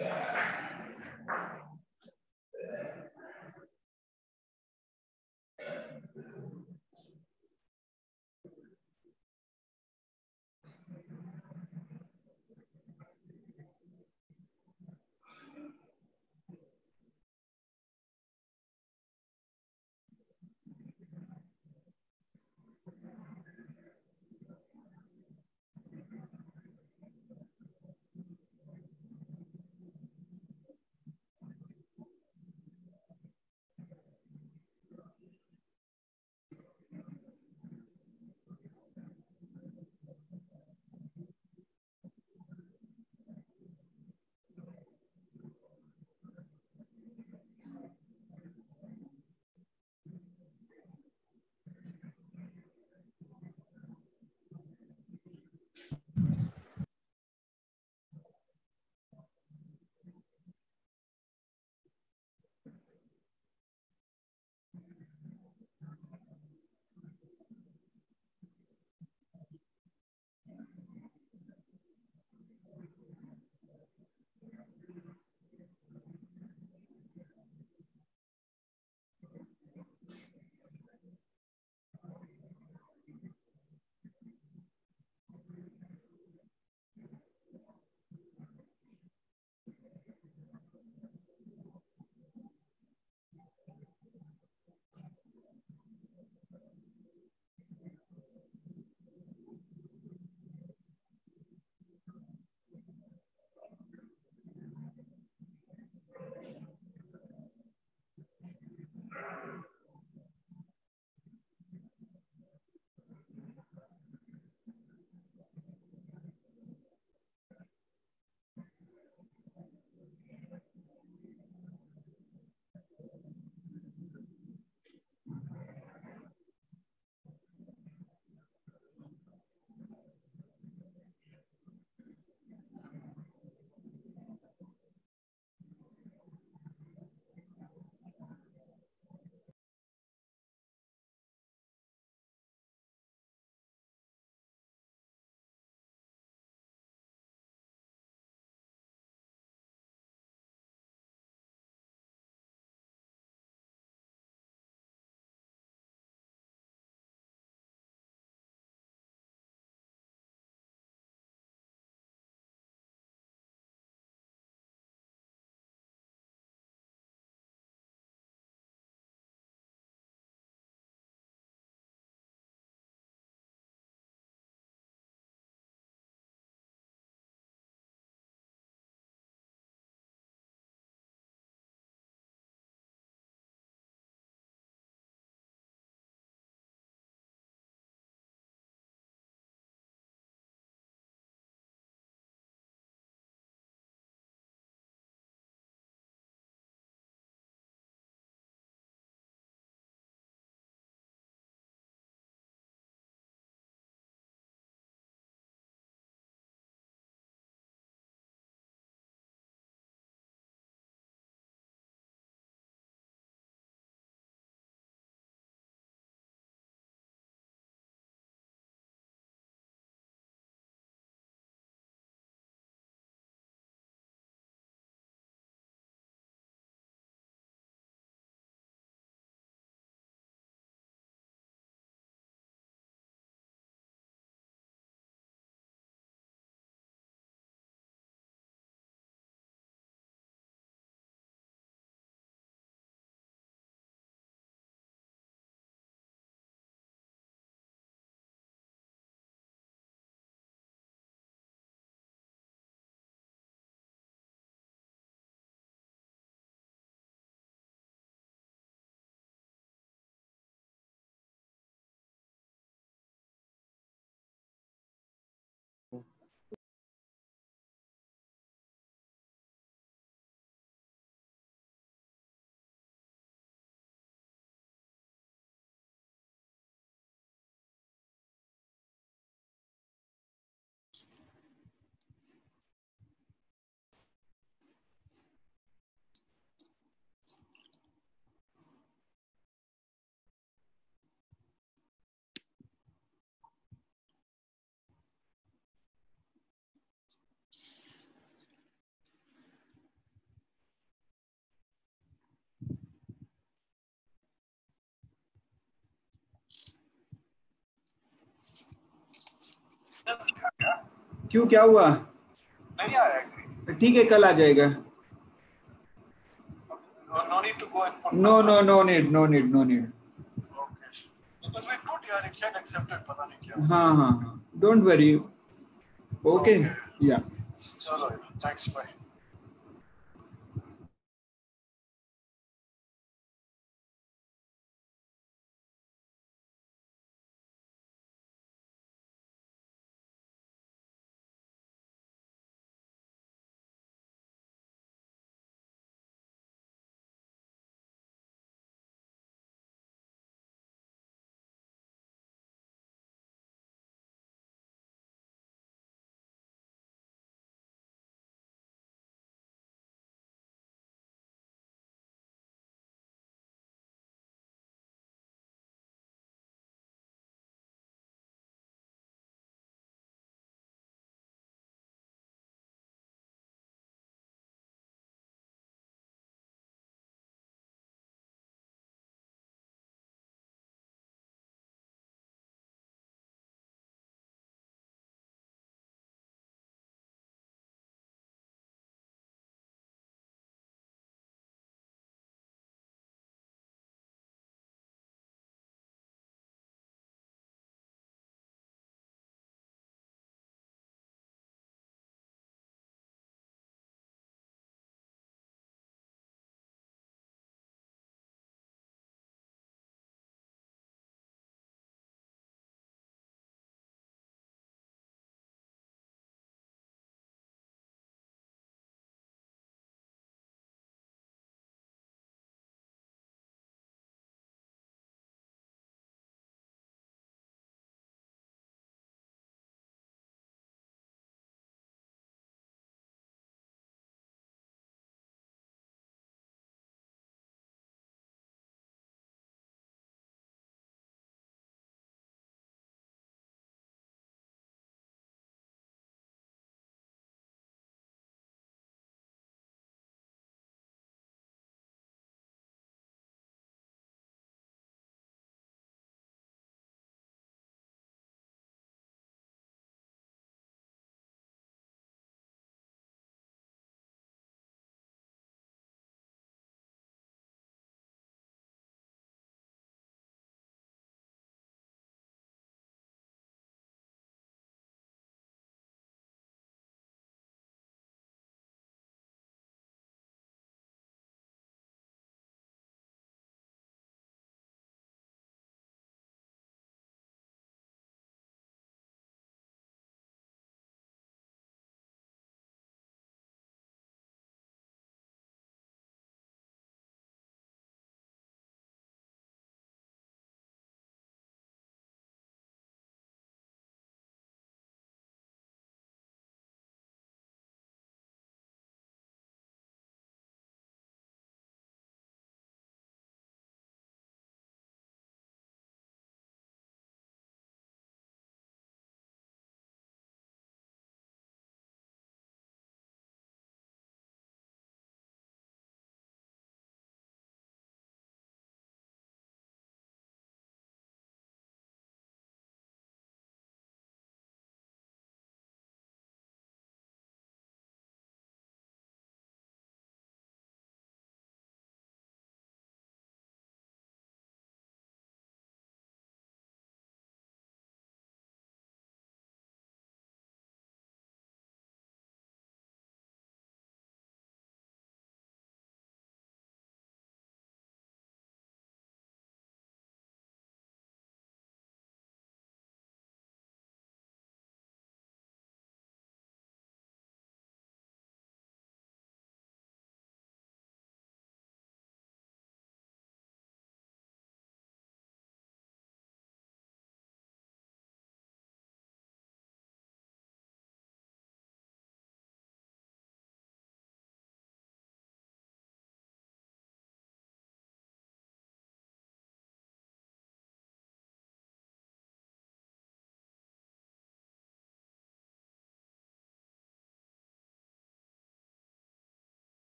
Yeah. क्यों क्या हुआ? नहीं आ रहा ठीक है कल आ जाएगा। No no no need no need no need हाँ हाँ डोंट वरी ओके या चलो thanks bye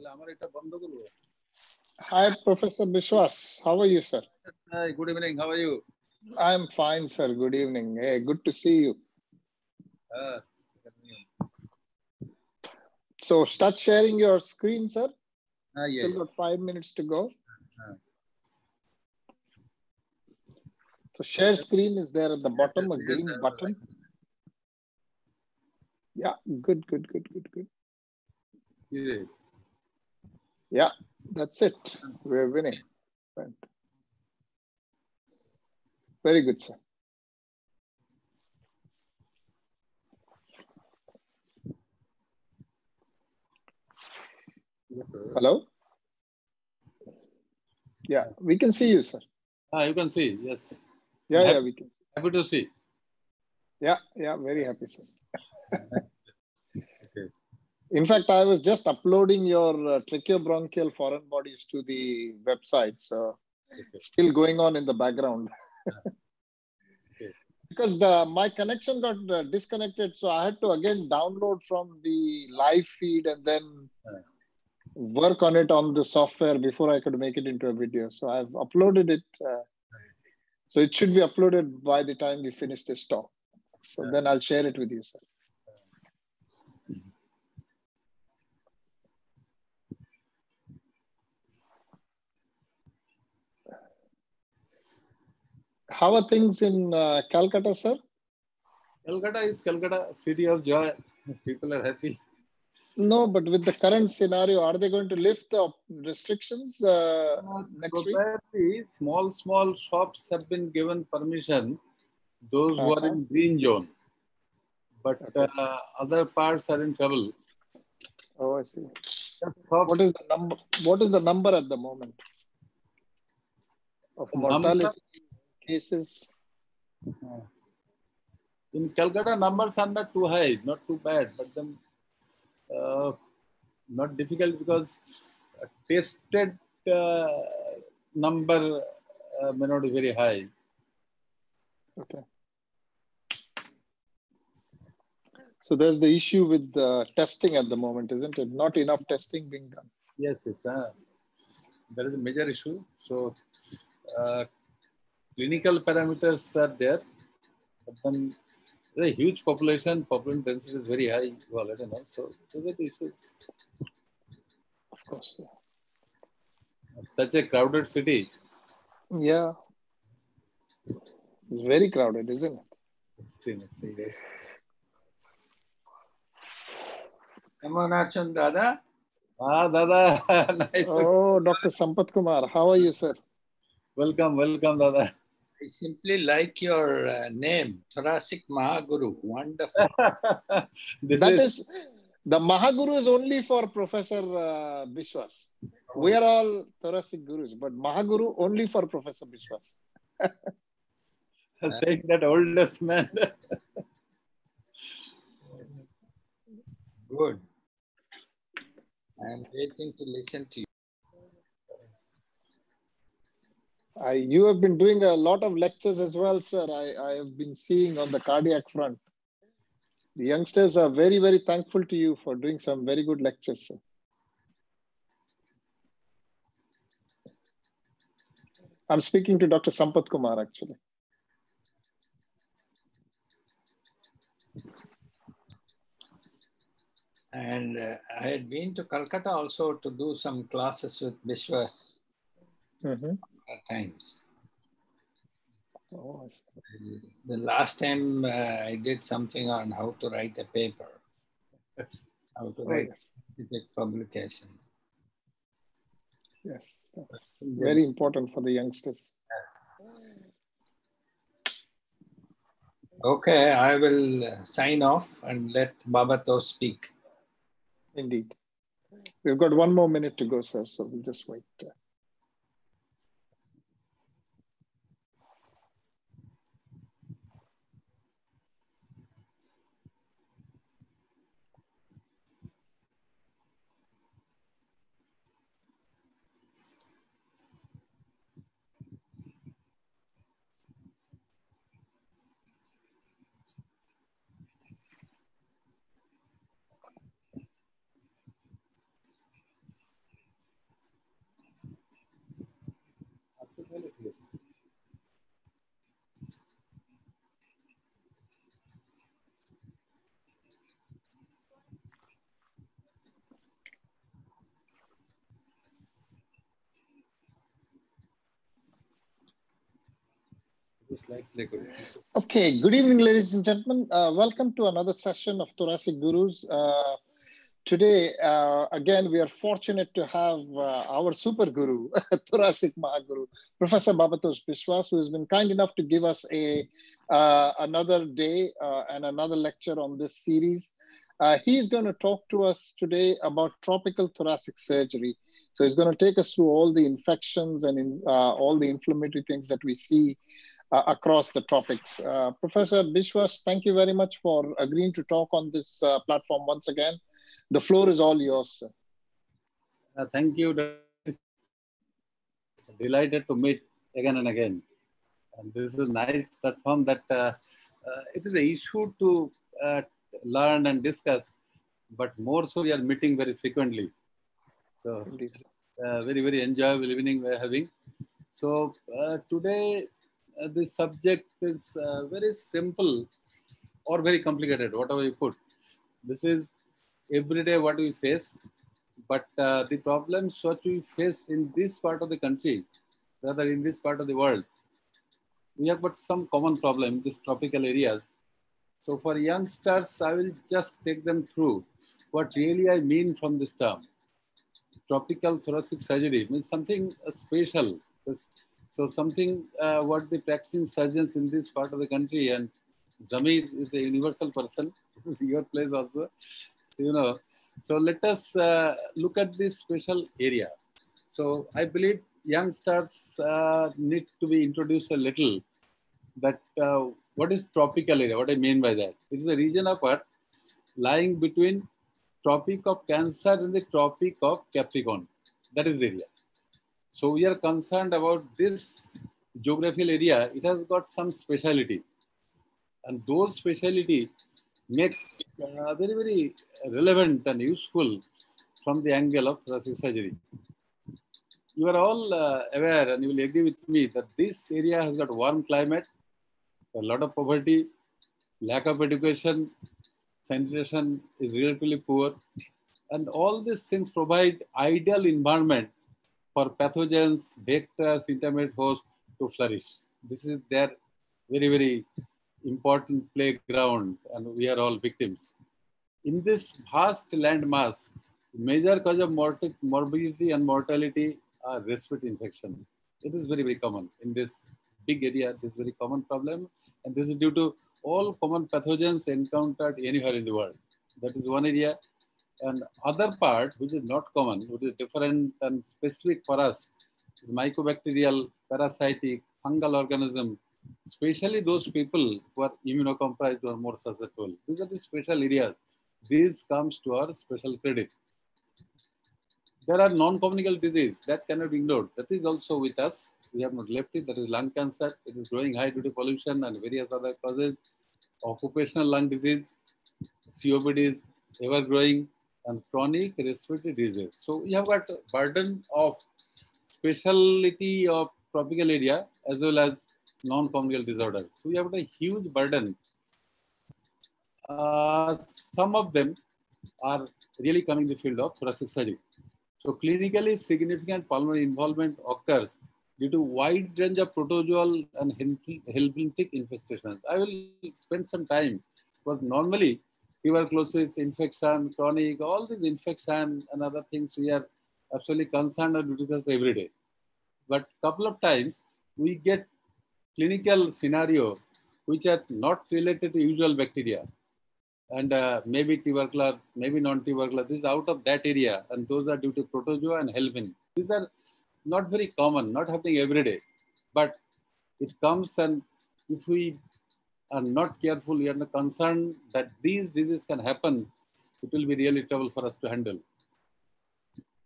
তাহলে আমার এটা বন্ধ করবো Hi, Professor Bishwas. How are you, sir? Hi, good evening. How are you? I'm fine, sir. Good evening. Hey, good to see you. Uh, So, start sharing your screen, sir. ah, yeah, Still yeah. got five minutes to go. Uh. So, share screen is there at the bottom, a Yes, green yes, button. Yeah, good, good, good, good, good. Yeah. Yeah, that's it. We're winning. Right. Very good, sir. Hello? Yeah, we can see you, sir. Ah, you can see. Yes. Yeah, yeah, we can see. Happy to see. Yeah, yeah, very happy, sir. In fact, I was just uploading your uh, tracheobronchial foreign bodies to the website. So, Okay. still going on in the background. Okay. because the my connection got uh, disconnected, so I had to again download from the live feed and then work on it on the software before I could make it into a video. So I've uploaded it. Uh, so it should be uploaded by the time we finish this talk. So then I'll share it with you, sir. How are things in uh, Calcutta, sir? Calcutta is Calcutta, city of joy. People are happy. No, but with the current scenario, are they going to lift the restrictions uh, next week? Small, small shops have been given permission, those who are Uh-huh. in green zone. But Okay. uh, other parts are in trouble. Oh, I see. What is the number? What is the number at the moment of mortality cases? in Calcutta, numbers are not too high, not too bad, but then uh, not difficult because uh, tested uh, number uh, may not be very high. Okay. So there's the issue with uh, testing at the moment, isn't it? Not enough testing being done. Yes, yes. Uh, there is a major issue. So, uh, clinical parameters are there, but then a huge population, population density is very high, you already know. So those are the issues. Of course. Yeah. Such a crowded city. Yeah. It's very crowded, isn't it? Extremely yes. Amanachan Dada. Ah, Dada. nice. Oh, Dr. Sampat Kumar. How are you, sir? Welcome, welcome, Dada. I simply like your uh, name, Thoracic Mahaguru. Wonderful. That is, is, the Mahaguru is only for Professor uh, Biswas. We are all thoracic gurus, but Mahaguru only for Professor Biswas. saying that oldest man. Good. I am waiting to listen to you. I, you have been doing a lot of lectures as well, sir. I, I have been seeing on the cardiac front. The youngsters are very, very thankful to you for doing some very good lectures, sir. I'm speaking to Dr. Sampath Kumar, actually. And uh, I had been to Calcutta also to do some classes with Biswas Mhm. at times. Oh, The last time uh, I did something on how to write a paper, how to Oh, write yes. scientific publication. Yes, that's very important for the youngsters. Okay, I will uh, sign off and let Babatosh speak. Indeed. We've got one more minute to go, sir, so we'll just wait. Okay, good evening, ladies and gentlemen. Uh, welcome to another session of Thoracic Gurus. Uh, today, uh, again, we are fortunate to have uh, our super guru, Thoracic Mahaguru, Professor Babatosh Biswas, who has been kind enough to give us a uh, another day uh, and another lecture on this series. Uh, he's going to talk to us today about tropical thoracic surgery. So he's going to take us through all the infections and in, uh, all the inflammatory things that we see uh, across the tropics. Uh, Professor Biswas, thank you very much for agreeing to talk on this uh, platform once again. The floor is all yours. Uh, thank you. Delighted to meet again and again. And this is a nice platform that uh, uh, it is an issue to uh, learn and discuss, but more so we are meeting very frequently. So uh, very, very enjoyable evening we're having. So uh, today, uh, the subject is uh, very simple or very complicated, whatever you put. This is everyday what we face, but uh, the problems what we face in this part of the country, rather in this part of the world, we have got some common problem in these tropical areas. So for youngsters, I will just take them through what really I mean from this term tropical thoracic surgery means something uh, special. So something uh, what the practicing surgeons in this part of the country and Zamir is a universal person. This is your place also. So, you know, so let us uh, look at this special area. So I believe youngsters uh, need to be introduced a little that uh, what is tropical area, what I mean by that. It is a region of earth lying between Tropic of Cancer and the Tropic of Capricorn. That is the area. So we are concerned about this geographical area. It has got some speciality. And those speciality make uh, very, very relevant and useful from the angle of thoracic surgery. You are all uh, aware and you will agree with me that this area has got warm climate, a lot of poverty, lack of education, sanitation is relatively poor. And all these things provide ideal environment for pathogens, vectors, intermediate hosts to flourish. This is their very, very important playground and we are all victims. In this vast landmass, major cause of morbidity and mortality are respiratory infection. It is very, very common in this big area. This is very common problem. And this is due to all common pathogens encountered anywhere in the world. That is one area. And other part, which is not common, which is different and specific for us, is mycobacterial, parasitic, fungal organism, especially those people who are immunocompromised or more susceptible. These are the special areas. This comes to our special credit. There are non-communicable disease that cannot be ignored. That is also with us. We have not left it. That is lung cancer. It is growing high due to pollution and various other causes. Occupational lung disease, COPD is ever growing, and chronic respiratory disease. So we have got burden of specialty of tropical area as well as non-communicable disorders. So we have got a huge burden. Uh, some of them are really coming in the field of thoracic surgery. So clinically significant pulmonary involvement occurs due to wide range of protozoal and helminthic infestations. I will spend some time, but normally tuberculosis, infection, chronic, all these infection and other things we are absolutely concerned and discuss every day. But couple of times we get clinical scenario which are not related to usual bacteria and uh, maybe tubercular, maybe non-tubercular. This is out of that area, and those are due to protozoa and helminth. These are not very common, not happening every day, but it comes and if we are not careful, we are not concerned that these diseases can happen, it will be really trouble for us to handle.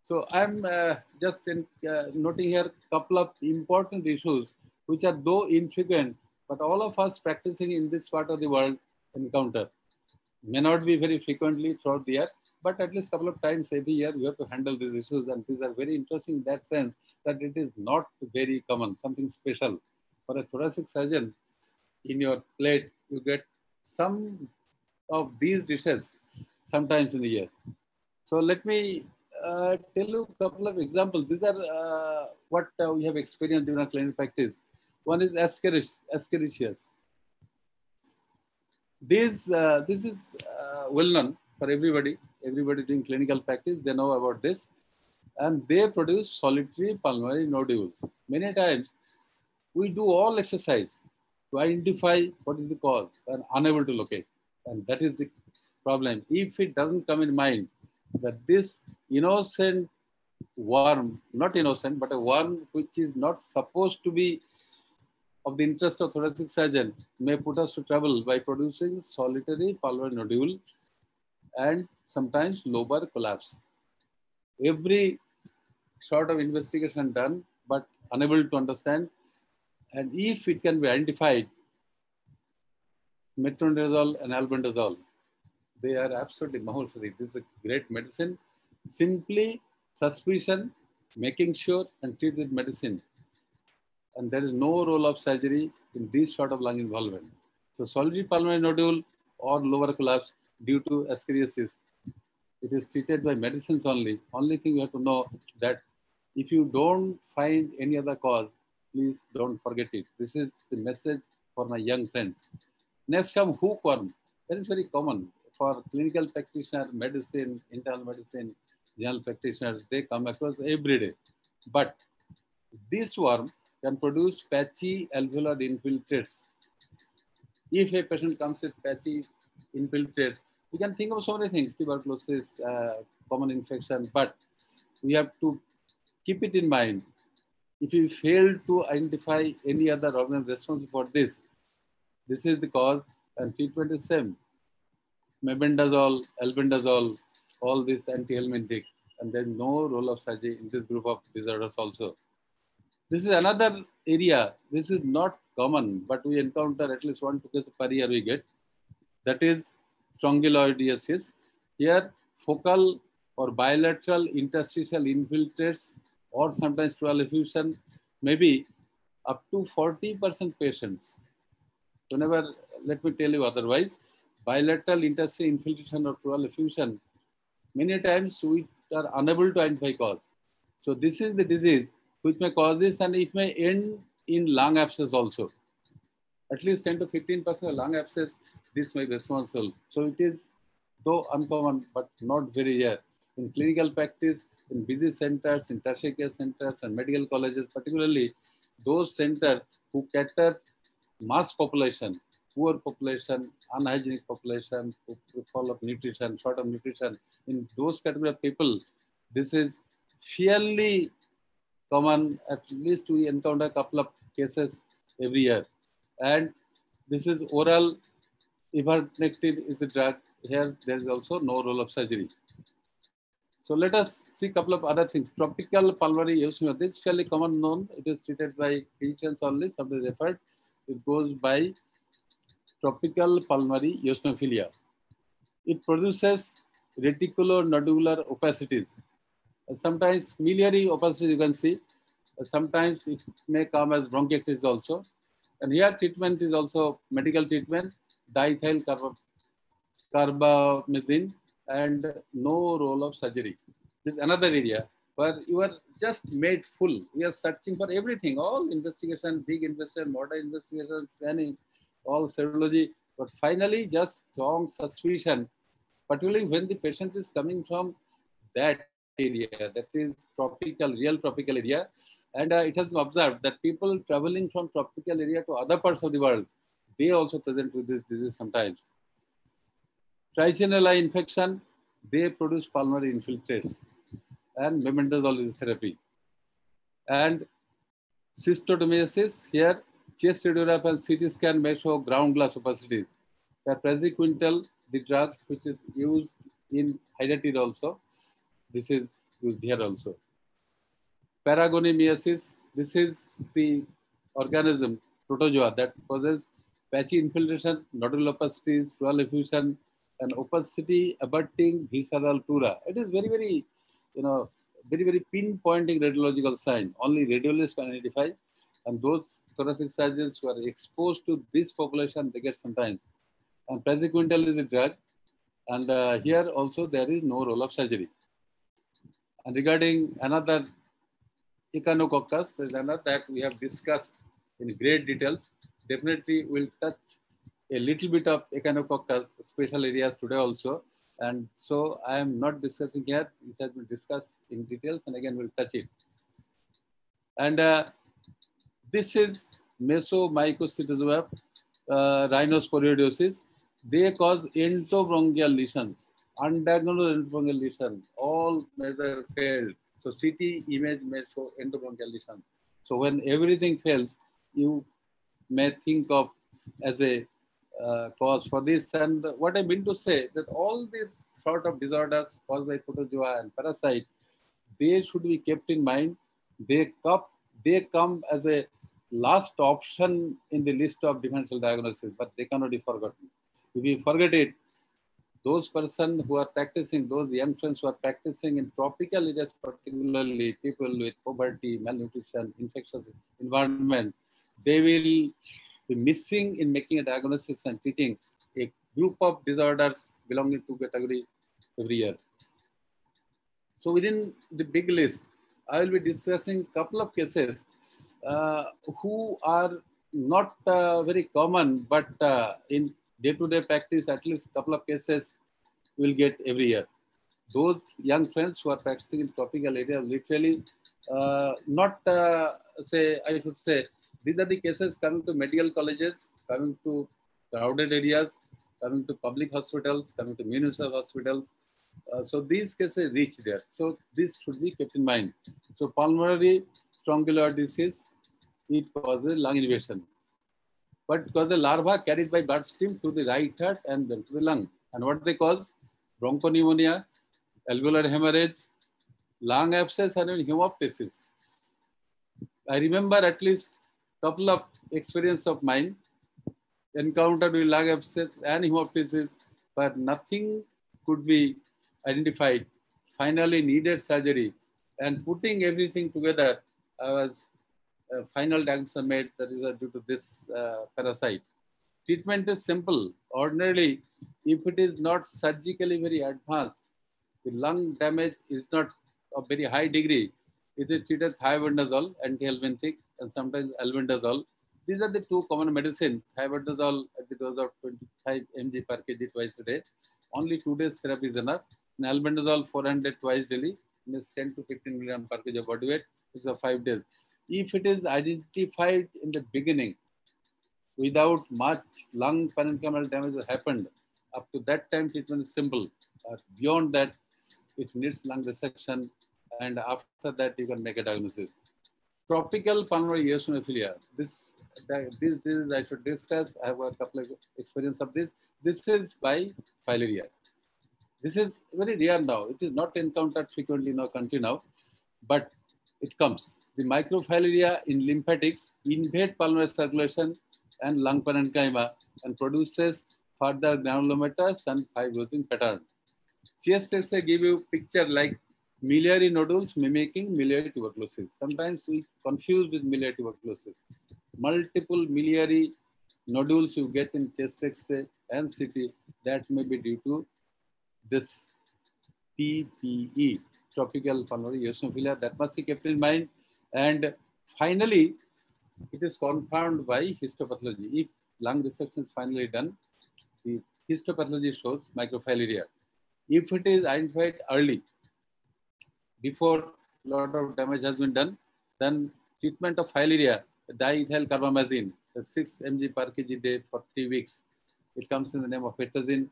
So I'm uh, just in, uh, noting here a couple of important issues, which are though infrequent, but all of us practicing in this part of the world encounter may not be very frequently throughout the year, but at least a couple of times every year we have to handle these issues. And these are very interesting in that sense that it is not very common, something special. For a thoracic surgeon, in your plate, you get some of these dishes sometimes in the year. So let me uh, tell you a couple of examples. These are uh, what uh, we have experienced during our clinical practice. one is Ascariasis. This, uh, this is uh, well known for everybody. Everybody doing clinical practice, they know about this. And they produce solitary pulmonary nodules. Many times, we do all exercise to identify what is the cause and unable to locate. And that is the problem. If it doesn't come in mind that this innocent worm, not innocent, but a worm which is not supposed to be of the interest of thoracic surgeon may put us to trouble by producing solitary pulmonary nodule and sometimes lobar collapse. Every sort of investigation done, but unable to understand. And if it can be identified, metronidazole and albendazole, they are absolutely mahoushari. This is a great medicine. Simply suspicion, making sure, and treat with medicine. And there is no role of surgery in this sort of lung involvement. So solitary pulmonary nodule or lobar collapse due to ascariasis, it is treated by medicines only. Only thing you have to know that if you don't find any other cause, please don't forget it. This is the message for my young friends. Next come hookworm. That is very common for clinical practitioner, medicine, internal medicine, general practitioners, they come across every day. But this worm can produce patchy alveolar infiltrates. If a patient comes with patchy infiltrates, we can think of so many things, tuberculosis, uh, common infection, but we have to keep it in mind. If you fail to identify any other organ responsible for this, this is the cause and treatment is same. Mebendazole, albendazole, all this anti-helminthic, and there's no role of surgery in this group of disorders also. This is another area. This is not common, but we encounter at least one two cases per year we get. That is strongyloidiasis. Here, focal or bilateral interstitial infiltrates or sometimes pleural effusion, maybe up to 40% patients. Whenever, let me tell you otherwise, bilateral interstitial infiltration or pleural effusion, many times we are unable to identify cause. So this is the disease which may cause this and it may end in lung abscess also. At least 10 to 15% of lung abscess, this may be responsible. So it is though uncommon, but not very rare. In clinical practice, in busy centers, in tertiary care centers and medical colleges, particularly those centers who cater mass population, poor population, unhygienic population, who of nutrition, short of nutrition, in those category of people, this is fairly common. At least we encounter a couple of cases every year. And this is oral ivermectin is the drug. Here there is also no role of surgery. So let us see a couple of other things. Tropical pulmonary eosinophil. This is fairly common known. It is treated by physicians only, sometimes referred. It goes by tropical pulmonary eosinophilia. It produces reticulonodular opacities. Uh, sometimes miliary opacity you can see. Uh, sometimes it may come as bronchiectasis also. And here treatment is also medical treatment, diethyl carbamazine and no role of surgery. This is another area where you are just made full. We are searching for everything, all investigation, big investigation, modern investigation, scanning, all serology, but finally just strong suspicion, particularly when the patient is coming from that area, that is tropical, real tropical area. And uh, it has been observed that people traveling from tropical area to other parts of the world, they also present with this disease sometimes. Trichinella infection, they produce pulmonary infiltrates and mebendazole is therapy. And schistosomiasis, here chest radiograph and CT scan may show ground glass opacities. The praziquantel, the drug which is used in hydatid also, this is used here also. Paragonimiasis, this is the organism, protozoa, that causes patchy infiltration, nodal opacities, pleural effusion, and opacity abutting visceral pleura. It is very, very, you know, very, very pinpointing radiological sign. Only radiologists can identify. And those thoracic surgeons who are exposed to this population, they get sometimes. And praziquantel is a drug. And uh, here also there is no role of surgery. And regarding another echinococcus, that we have discussed in great details. Definitely we'll touch a little bit of echinococcus special areas today also. And so I am not discussing here. It has been discussed in details and again we'll touch it. And uh, this is mesomycocitosis web, uh, rhinosporidiosis. They cause endobronchial lesions, undiagnosed endobronchial lesion, all measure failed. So CT image may show endobronchial lesion. So when everything fails, you may think of as a uh, cause for this. And what I mean to say that all these sort of disorders caused by protozoa and parasite, they should be kept in mind. They come, they come as a last option in the list of differential diagnosis, but they cannot be forgotten. If we forget it, those persons who are practicing, those young friends who are practicing in tropical areas, particularly people with poverty, malnutrition, infectious environment, they will be missing in making a diagnosis and treating a group of disorders belonging to category every year. So within the big list, I will be discussing a couple of cases uh, who are not uh, very common, but uh, in day-to-day practice, at least a couple of cases will get every year. Those young friends who are practicing in tropical areas, literally, uh, not uh, say, I should say, these are the cases coming to medical colleges, coming to crowded areas, coming to public hospitals, coming to municipal hospitals. Uh, so these cases reach there. So this should be kept in mind. So pulmonary strongyloid disease, it causes lung invasion. But because the larva carried by bloodstream to the right heart and then to the lung. And what they cause? Bronchopneumonia, alveolar hemorrhage, lung abscess, and even hemoptysis. I remember at least couple of experience of mine encountered with lung abscess and hemoptysis, but nothing could be identified. Finally needed surgery and putting everything together, I was uh, final diagnosis made that is due to this uh, parasite. Treatment is simple. Ordinarily, if it is not surgically very advanced, the lung damage is not of very high degree. It is treated thiabendazole, antihelminthic, and sometimes albendazole. These are the two common medicine. Thiabendazole at the dose of 25 mg per kg twice a day. Only two days therapy is enough. And albendazole 400 twice daily, means 10 to 15 milligram per kg of body weight, is of five days. If it is identified in the beginning, without much lung parenchymal damage has happened, up to that time treatment is simple. Uh, beyond that, it needs lung resection, and after that you can make a diagnosis. Tropical pulmonary eosinophilia. This, this, this is I should discuss. I have a couple of experience of this. This is by filaria. This is very rare now. It is not encountered frequently in our country now, but it comes. The microfilaria in lymphatics invade pulmonary circulation and lung parenchyma and produces further granulomatous and fibrosing pattern. Chest X-ray give you picture like miliary nodules mimicking miliary tuberculosis. Sometimes we confuse with miliary tuberculosis. Multiple miliary nodules you get in chest X-ray and CT that may be due to this TPE, tropical pulmonary eosinophilia. That must be kept in mind. And finally, it is confirmed by histopathology. If lung resection is finally done, the histopathology shows microfilaria. If it is identified early, before a lot of damage has been done, then treatment of filaria, diethyl carbamazine, 6 mg per kg day for three weeks. It comes in the name of Hetrazan.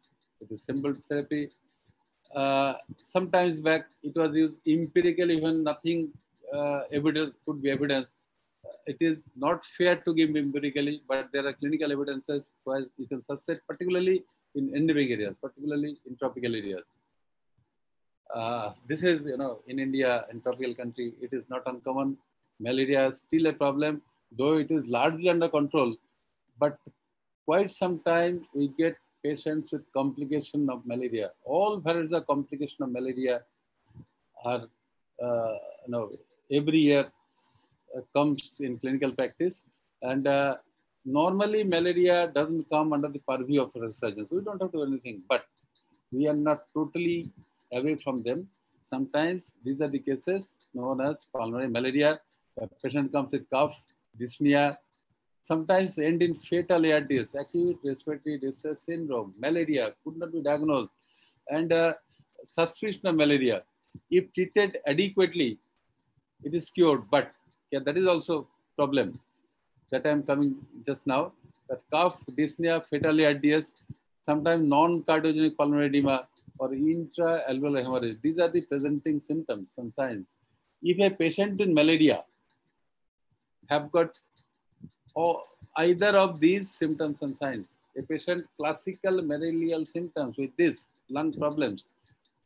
It is simple therapy. Uh, sometimes back, it was used empirically when nothing uh, evidence could be evidence. It is not fair to give empirically, but there are clinical evidences where you can sustain, particularly in endemic areas, particularly in tropical areas. Uh, this is, you know, in India, in tropical country, it is not uncommon. Malaria is still a problem, though it is largely under control. But quite some time we get patients with complication of malaria. All varieties of complication of malaria are, uh, you know, every year uh, comes in clinical practice. And uh, normally malaria doesn't come under the purview of a surgeons. We don't have to do anything, but we are not totally away from them. Sometimes these are the cases known as pulmonary malaria. A patient comes with cough, dyspnea, sometimes end in fatal ARDS, acute respiratory distress syndrome, malaria could not be diagnosed, and uh, suspicion of malaria. If treated adequately, it is cured, but yeah, that is also problem that I am coming just now. That cough, dyspnea, fatal ARDS, sometimes non-cardiogenic pulmonary edema or intra-alveolar hemorrhage. These are the presenting symptoms and signs. If a patient in malaria have got or either of these symptoms and signs, a patient classical malarial symptoms with this lung problems,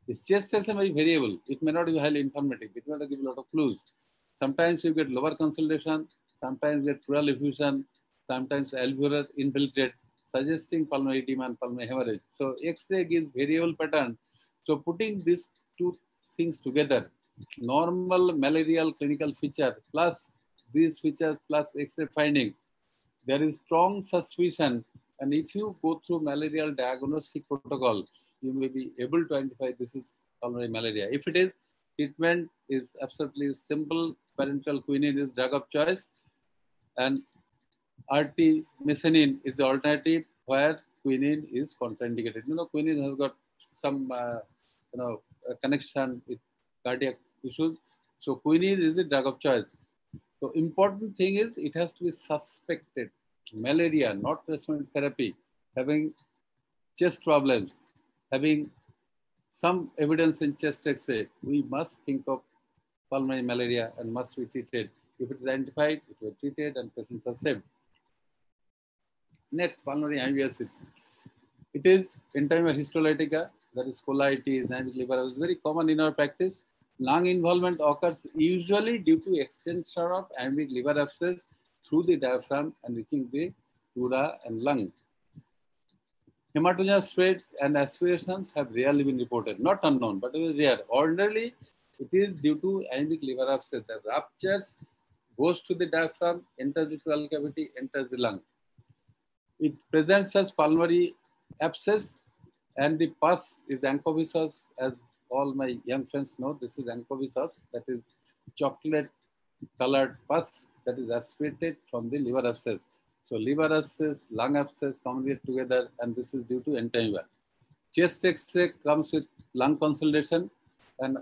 his chest is very variable. It may not be highly informative. It may not give a lot of clues. Sometimes you get lower consolidation, sometimes you get pleural effusion, sometimes alveolar infiltrate, suggesting pulmonary edema and pulmonary hemorrhage. So X-ray gives variable pattern. So putting these two things together, normal malarial clinical feature plus these features plus X-ray finding, there is strong suspicion. And if you go through malarial diagnostic protocol, you may be able to identify this is pulmonary malaria. If it is, treatment is absolutely simple. Parenteral quinine is drug of choice. And RT mesanin is the alternative where quinine is contraindicated. You know, quinine has got some, uh, you know, connection with cardiac issues. So quinine is the drug of choice. So important thing is it has to be suspected. Malaria, not respiratory therapy, having chest problems, having some evidence in chest X-ray, we must think of pulmonary malaria and must be treated. If it is identified, it will be treated and patients are saved. Next, pulmonary amoebiasis. It is Entamoeba histolytica, that is colitis, liver, is very common in our practice. Lung involvement occurs usually due to extension of amoebic liver abscess through the diaphragm and reaching the pleura and lung. Hematogenous spread and aspirations have rarely been reported, not unknown, but it is rare. Ordinarily, it is due to amoebic liver abscess that ruptures, goes to the diaphragm, enters the pleural cavity, enters the lung. It presents as pulmonary abscess and the pus is anchovy-sauce as all my young friends know. This is anchovy-sauce that is chocolate colored pus that is aspirated from the liver abscess. So liver abscess, lung abscess combined together and this is due to angina. Chest X-ray comes with lung consolidation and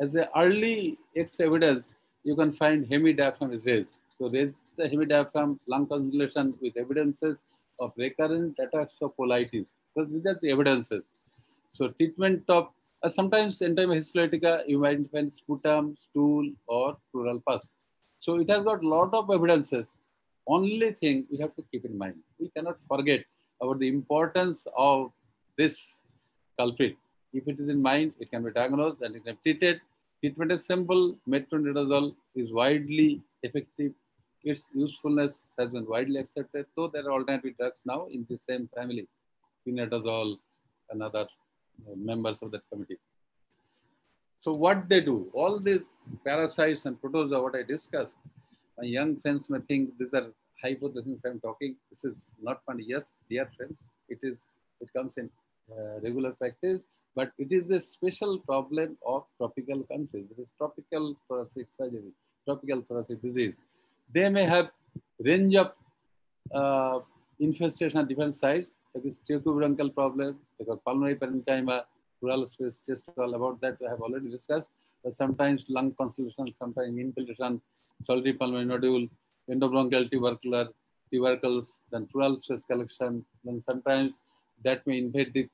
as an early X evidence, you can find hemidiaphragm is raised. So raise the hemidiaphragm lung consolidation with evidences of recurrent attacks of colitis. So these are the evidences. So treatment of uh, sometimes Entamoeba histolytica, you might find sputum, stool, or pleural pus. So it has got a lot of evidences. Only thing we have to keep in mind, we cannot forget about the importance of this culprit. If it is in mind, it can be diagnosed and it can be treated. Treatment is simple. Metronidazole is widely effective. Its usefulness has been widely accepted, though there are alternative drugs now in the same family, phenidazole and other members of that committee. So what they do, all these parasites and protozoa, what I discussed, my young friends may think these are hypotheses I'm talking. This is not funny. Yes, dear friends, it is. It comes in uh, regular practice, but it is a special problem of tropical countries. It is tropical thoracic surgery, tropical thoracic disease. They may have range of uh, infestation at different sites, like this tracheobronchial problem, because pulmonary parenchyma, pleural space, chest wall, about that I have already discussed. But sometimes lung consolidation, sometimes infiltration, solitary pulmonary nodule, endobronchial tubercular, tubercles, then pleural space collection, then sometimes that may invade the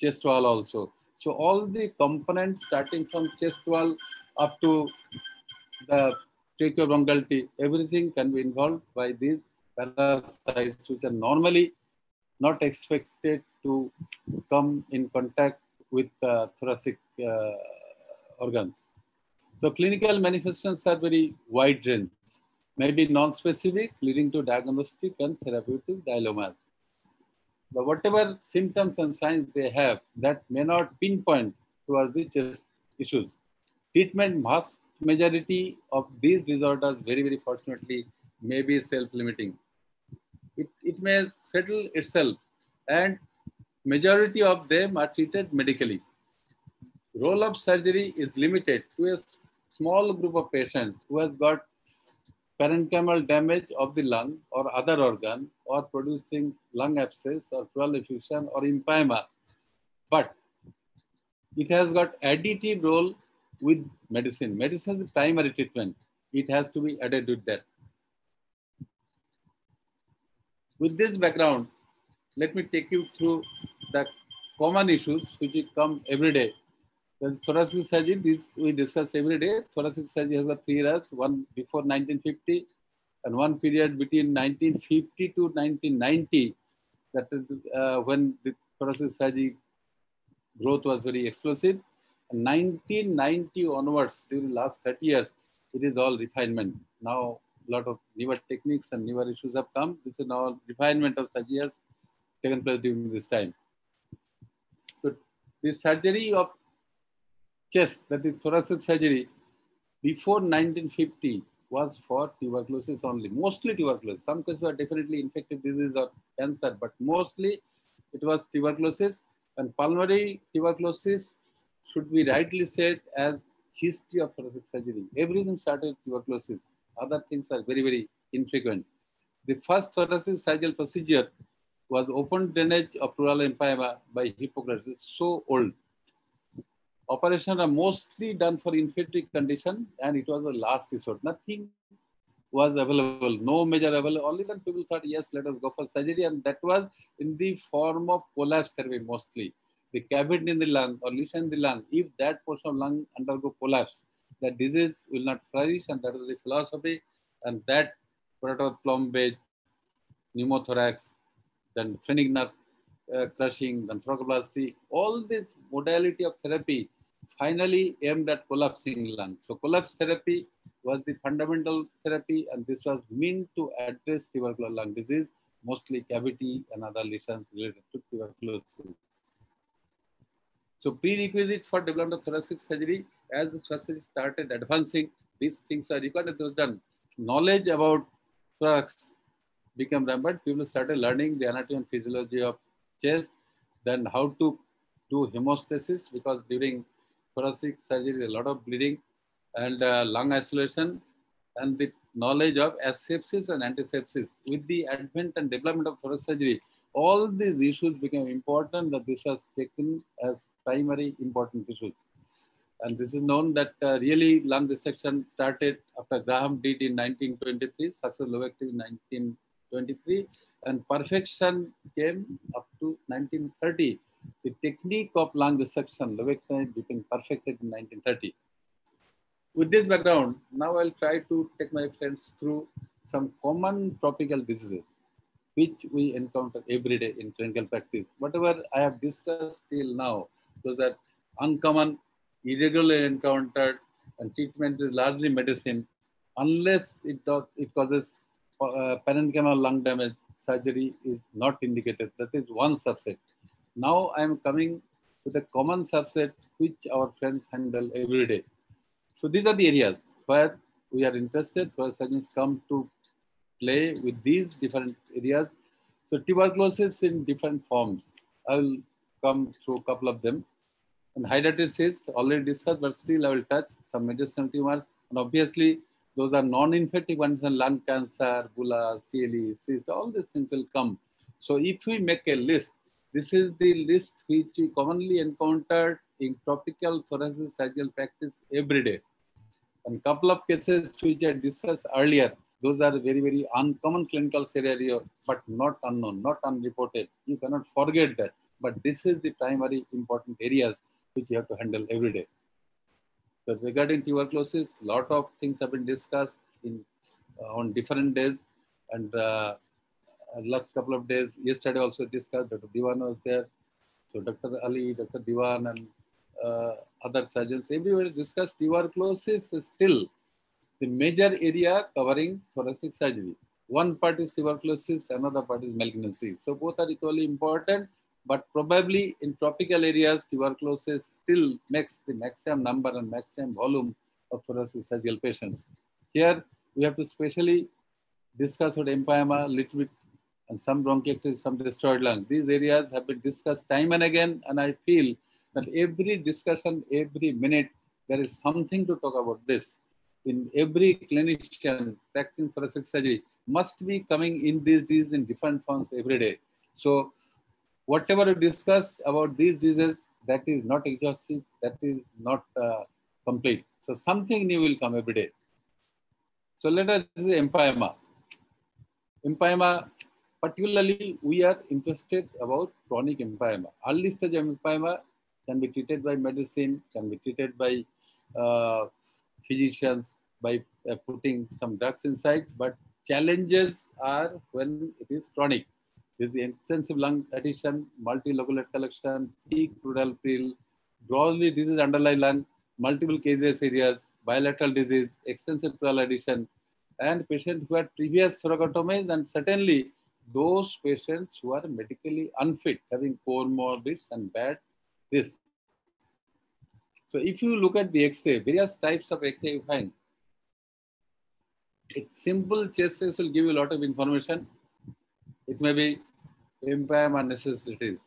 chest wall also. So all the components starting from chest wall up to the tracheobronchial, everything can be involved by these parasites which are normally not expected to come in contact with uh, thoracic uh, organs. So clinical manifestations are very wide range, maybe non-specific, leading to diagnostic and therapeutic dilemmas. But whatever symptoms and signs they have, that may not pinpoint towards the chest issues. Treatment must majority of these disorders, very, very fortunately, may be self-limiting. It, it may settle itself and majority of them are treated medically. Role of surgery is limited to a small group of patients who has got parenchymal damage of the lung or other organ or producing lung abscess or pleural effusion or empyema. But it has got additive role with medicine. Medicine is primary treatment. It has to be added with that. With this background, let me take you through the common issues which come every day. The thoracic surgery, this we discuss every day. Thoracic surgery has got three eras, one before 1950 and one period between 1950 to 1990. That is uh, when the thoracic surgery growth was very explosive. And 1990 onwards, during last 30 years, it is all refinement. Now, a lot of newer techniques and newer issues have come. This is now refinement of surgery has taken place during this time. So, the surgery of chest, that is thoracic surgery, before 1950 was for tuberculosis only, mostly tuberculosis. Some cases are definitely infective disease or cancer, but mostly it was tuberculosis and pulmonary tuberculosis should be rightly said as history of thoracic surgery. Everything started with tuberculosis. Other things are very, very infrequent. The first thoracic surgical procedure was open drainage of pleural empyema by Hippocrates, so old. Operations are mostly done for infective condition and it was a last resort. Nothing was available, no major available. Only then people thought, yes, let us go for surgery. And that was in the form of collapse therapy mostly. The cavity in the lung or lesion in the lung, if that portion of lung undergo collapse, the disease will not flourish. And that is the philosophy. And that plombage, pneumothorax, then phrenic nerve uh, crushing, then thoracoplasty, all this modality of therapy finally aimed at collapsing lung. So collapse therapy was the fundamental therapy and this was meant to address tubercular lung disease, mostly cavity and other lesions related to tuberculosis. So prerequisite for development of thoracic surgery, as the surgery started advancing, these things are required. It was done. Knowledge about thorax became rampant. People started learning the anatomy and physiology of chest, then how to do hemostasis because during thoracic surgery, a lot of bleeding and uh, lung isolation and the knowledge of asepsis and antisepsis. With the advent and development of thoracic surgery, all these issues became important that this was taken as primary important issues. And this is known that uh, really lung dissection started after Graham did in 1923, success lobectomy in 1923, and perfection came up to 1930 the technique of lung dissection, lobectomy became perfected in 1930. With this background, now I'll try to take my friends through some common tropical diseases which we encounter every day in clinical practice. Whatever I have discussed till now, those are uncommon, irregularly encountered, and treatment is largely medicine. Unless it, it causes uh, parenchymal lung damage, surgery is not indicated. That is one subset. Now I am coming to the common subset which our friends handle every day. So these are the areas where we are interested, where surgeons come to play with these different areas. So tuberculosis in different forms. I will come through a couple of them. And hydatitis already discussed, but still I will touch some mediastinal tumors. And obviously, those are non-infective ones, and lung cancer, bulla, CLE, cyst, all these things will come. So if we make a list, this is the list which we commonly encounter in tropical thoracic surgical practice every day. And couple of cases which I discussed earlier, those are very, very uncommon clinical scenario, but not unknown, not unreported. You cannot forget that. But this is the primary important areas which you have to handle every day. So regarding tuberculosis, a lot of things have been discussed in uh, on different days, and uh, last couple of days, yesterday also discussed. Dr. Diwan was there, so Dr. Ali, Dr. Diwan, and uh, other surgeons, everybody discussed tuberculosis is still the major area covering thoracic surgery. One part is tuberculosis, another part is malignancy. So both are equally important, but probably in tropical areas, tuberculosis still makes the maximum number and maximum volume of thoracic surgical patients. Here, we have to specially discuss what empyema, a little bit, and some bronchiectasis, some destroyed lung. These areas have been discussed time and again, and I feel that every discussion, every minute, there is something to talk about this. in every clinician practicing thoracic surgery must be coming in these diseases in different forms every day. So whatever we discuss about these diseases, that is not exhaustive, that is not uh, complete. So something new will come every day. So let us see empyema. Empyema, particularly we are interested about chronic empyema. Early stage empyema can be treated by medicine, can be treated by uh, physicians by uh, putting some drugs inside, but challenges are when it is chronic. Is the extensive lung adhesion, multi-locular collection, peak pleural peel, grossly disease underlying lung, multiple caseous areas, bilateral disease, extensive pleural adhesion, and patients who had previous thoracotomies, and certainly those patients who are medically unfit, having comorbidities and bad risk. So if you look at the X-ray, various types of X-ray you find, a simple chest X will give you a lot of information. It may be empyema necessitans.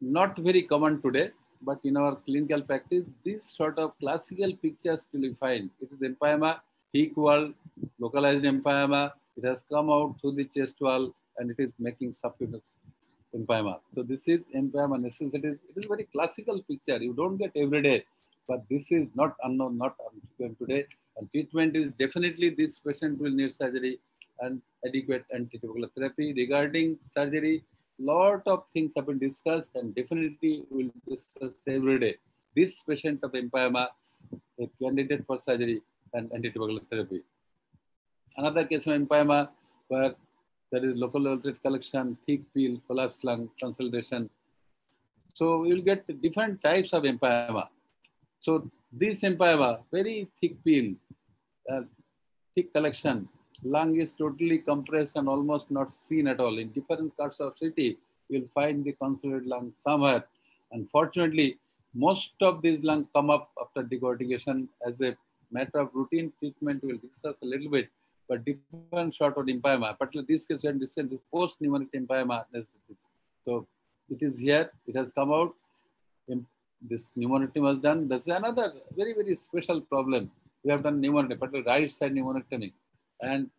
Not very common today, but in our clinical practice, this sort of classical pictures will you find. It is empyema, thick wall, localized empyema. It has come out through the chest wall and it is making subcutaneous empyema. So this is empyema necessitans. It is very classical picture. You don't get every day, but this is not unknown, not unfrequent today. And treatment is definitely this patient will need surgery and adequate antitubercular therapy. Regarding surgery, lot of things have been discussed and definitely will discuss every day. This patient of empyema, a candidate for surgery and antitubercular therapy. Another case of empyema where there is loculated collection, thick peel, collapsed lung, consolidation. So you'll get different types of empyema. So this empyema, very thick peel, uh, thick collection, lung is totally compressed and almost not seen at all. In different parts of city, you'll find the consolidated lung somewhere. Unfortunately, most of these lungs come up after decortication as a matter of routine treatment. We'll discuss a little bit, but different sort of empyema. But in this case, when this is post pneumonic empyema. So it is here. It has come out. This pneumonectomy was done. That's another very very special problem. We have done pneumonectomy, but the right side pneumonectomy and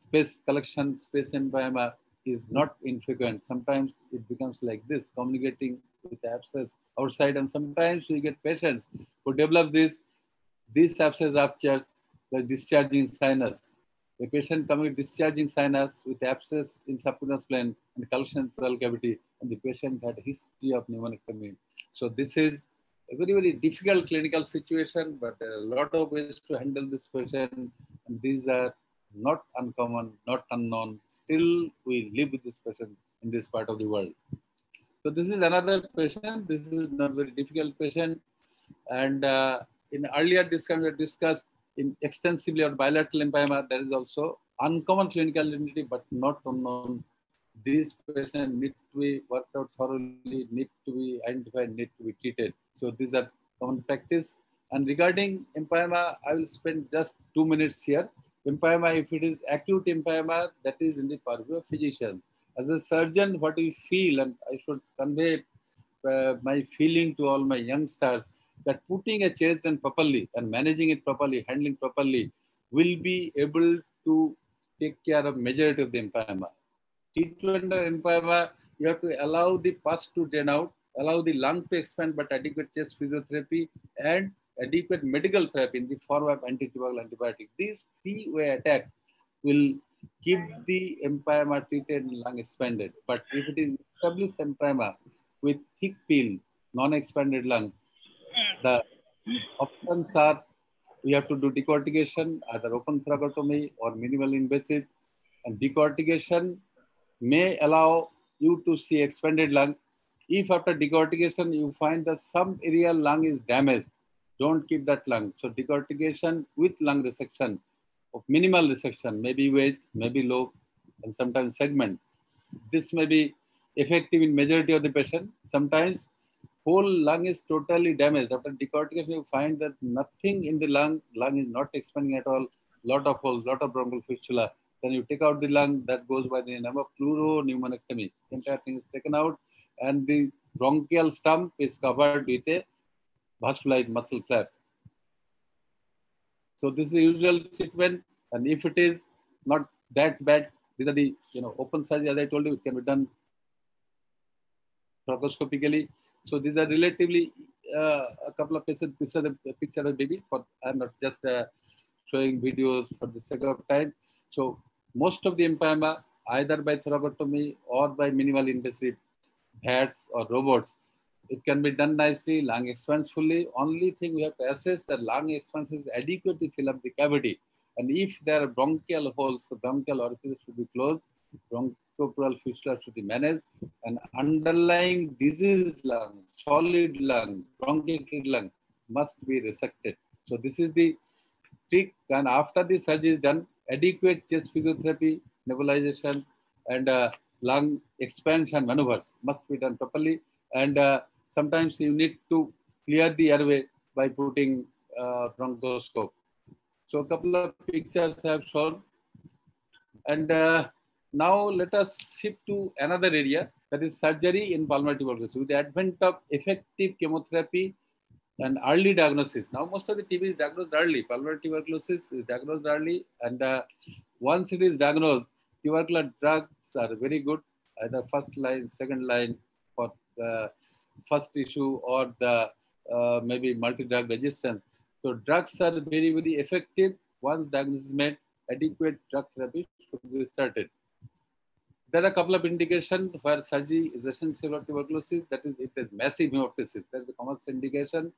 space collection, space empyema is not infrequent. Sometimes it becomes like this, communicating with abscess outside, and sometimes we get patients who develop this, these abscess ruptures, the discharging sinus. A patient coming with discharging sinus with abscess in subcutaneous plane and collection in pleural cavity, and the patient had history of pneumonectomy. So this is a very, very difficult clinical situation, but a lot of ways to handle this patient. And these are not uncommon, not unknown. Still, we live with this patient in this part of the world. So this is another patient. This is not very difficult patient. And uh, in earlier discussion, we discussed in extensively on bilateral empyema, there is also uncommon clinical identity, but not unknown. These patients need to be worked out thoroughly, need to be identified, need to be treated. So these are common practice. And regarding empyema, I will spend just two minutes here. Empyema, if it is acute empyema, that is in the purview of physicians. As a surgeon, what we feel, and I should convey uh, my feeling to all my youngsters, that putting a chest and properly and managing it properly, handling properly, will be able to take care of majority of the empyema. Treatment of empyema, you have to allow the pus to drain out, allow the lung to expand, but adequate chest physiotherapy and adequate medical therapy in the form of antitubercular antibiotic. These three-way attack will keep the empyema treated and lung expanded. But if it is established empyema with thick peel, non-expanded lung, the options are we have to do decortication, either open thoracotomy or minimal invasive. And decortication may allow you to see expanded lung. If after decortication you find that some area lung is damaged, don't keep that lung. So decortication with lung resection of minimal resection, maybe wedge, maybe lobe, and sometimes segment. This may be effective in majority of the patient. Sometimes whole lung is totally damaged. After decortication, you find that nothing in the lung, lung is not expanding at all, lot of holes, lot of bronchial fistula. Then you take out the lung, that goes by the name of pleuropneumonectomy. Entire thing is taken out and the bronchial stump is covered with a vascularized muscle flap. So this is the usual treatment. And if it is not that bad, these are the you know open surgery, as I told you, it can be done thoracoscopically. So these are relatively uh, a couple of patients. This is the picture of baby. For I'm not just uh, showing videos for the sake of time. So most of the empyema, either by thoracotomy or by minimal invasive heads or robots, it can be done nicely. Lung expands fully. Only thing we have to assess that lung expansion is adequate to fill up the cavity. And if there are bronchial holes, the bronchial orifice should be closed. Bronchopleural fistula should be managed. And underlying diseased lung, solid lung, bronchiectatic lung must be resected. So this is the trick. And after the surgery is done, adequate chest physiotherapy, nebulization, and uh, lung expansion maneuvers must be done properly. And uh, sometimes you need to clear the airway by putting uh, bronchoscope. So a couple of pictures have shown. And uh, now let us shift to another area that is surgery in pulmonary tuberculosis. With the advent of effective chemotherapy and early diagnosis. Now most of the TB is diagnosed early. Pulmonary tuberculosis is diagnosed early. And uh, once it is diagnosed, tubercular drugs are very good, either first line, second line for the first issue or the uh, maybe multi-drug resistance. So drugs are very, very effective. Once diagnosis is made, adequate drug therapy should be started. There are a couple of indications where surgery is essential for tuberculosis. That is, it is massive hemoptysis. That is the common indication.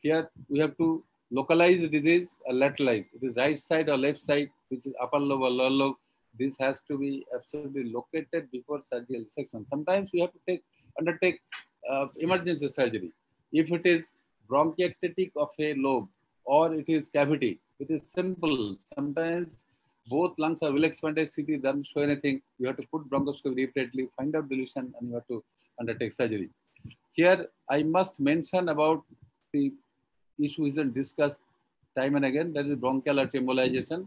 Here we have to localize the disease or lateralize. It is right side or left side, which is upper lobe or lower lobe. This has to be absolutely located before surgical section. Sometimes we have to take undertake uh, emergency surgery. If it is bronchiectatic of a lobe or it is cavity, it is simple. Sometimes both lungs are well expanded, CT doesn't show anything. You have to put bronchoscopy repeatedly, find out dilution, and you have to undertake surgery. Here, I must mention about the issue isn't discussed time and again, that is bronchial embolization.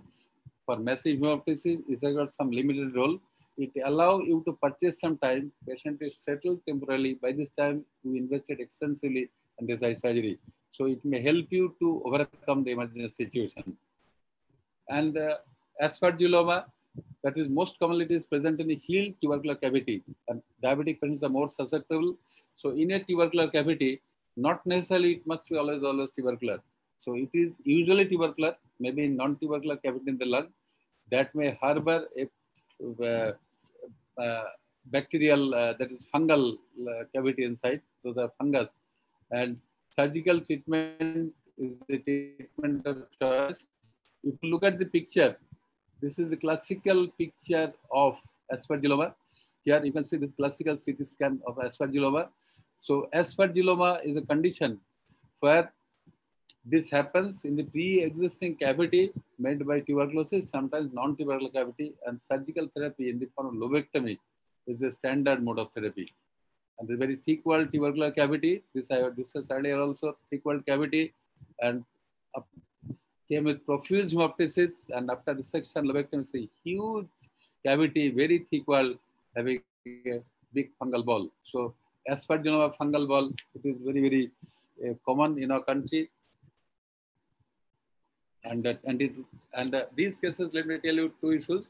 For massive hemoptysis, it has got some limited role. It allow you to purchase some time. Patient is settled temporarily. By this time, we invested extensively and decide surgery. So it may help you to overcome the emergency situation. And uh, aspergilloma, that is most commonly it is present in a healed tubercular cavity. And diabetic patients are more susceptible. So in a tubercular cavity, not necessarily it must be always always tubercular. So it is usually tubercular, maybe non-tubercular cavity in the lung that may harbor a uh, uh, bacterial, uh, that is fungal uh, cavity inside, so the fungus. And surgical treatment is the treatment of choice. If you look at the picture, this is the classical picture of aspergilloma. Here you can see this classical CT scan of aspergilloma. So aspergilloma is a condition where this happens in the pre-existing cavity made by tuberculosis, sometimes non-tubercular cavity, and surgical therapy in the form of lobectomy is the standard mode of therapy. And the very thick walled tubercular cavity, this I discussed earlier also, thick walled cavity, and came with profuse hemoptysis, and after dissection, lobectomy is a huge cavity, very thick wall, having a big fungal ball. So aspergilloma fungal ball, it is very, very uh, common in our country and that and it and uh, these cases let me tell you two issues.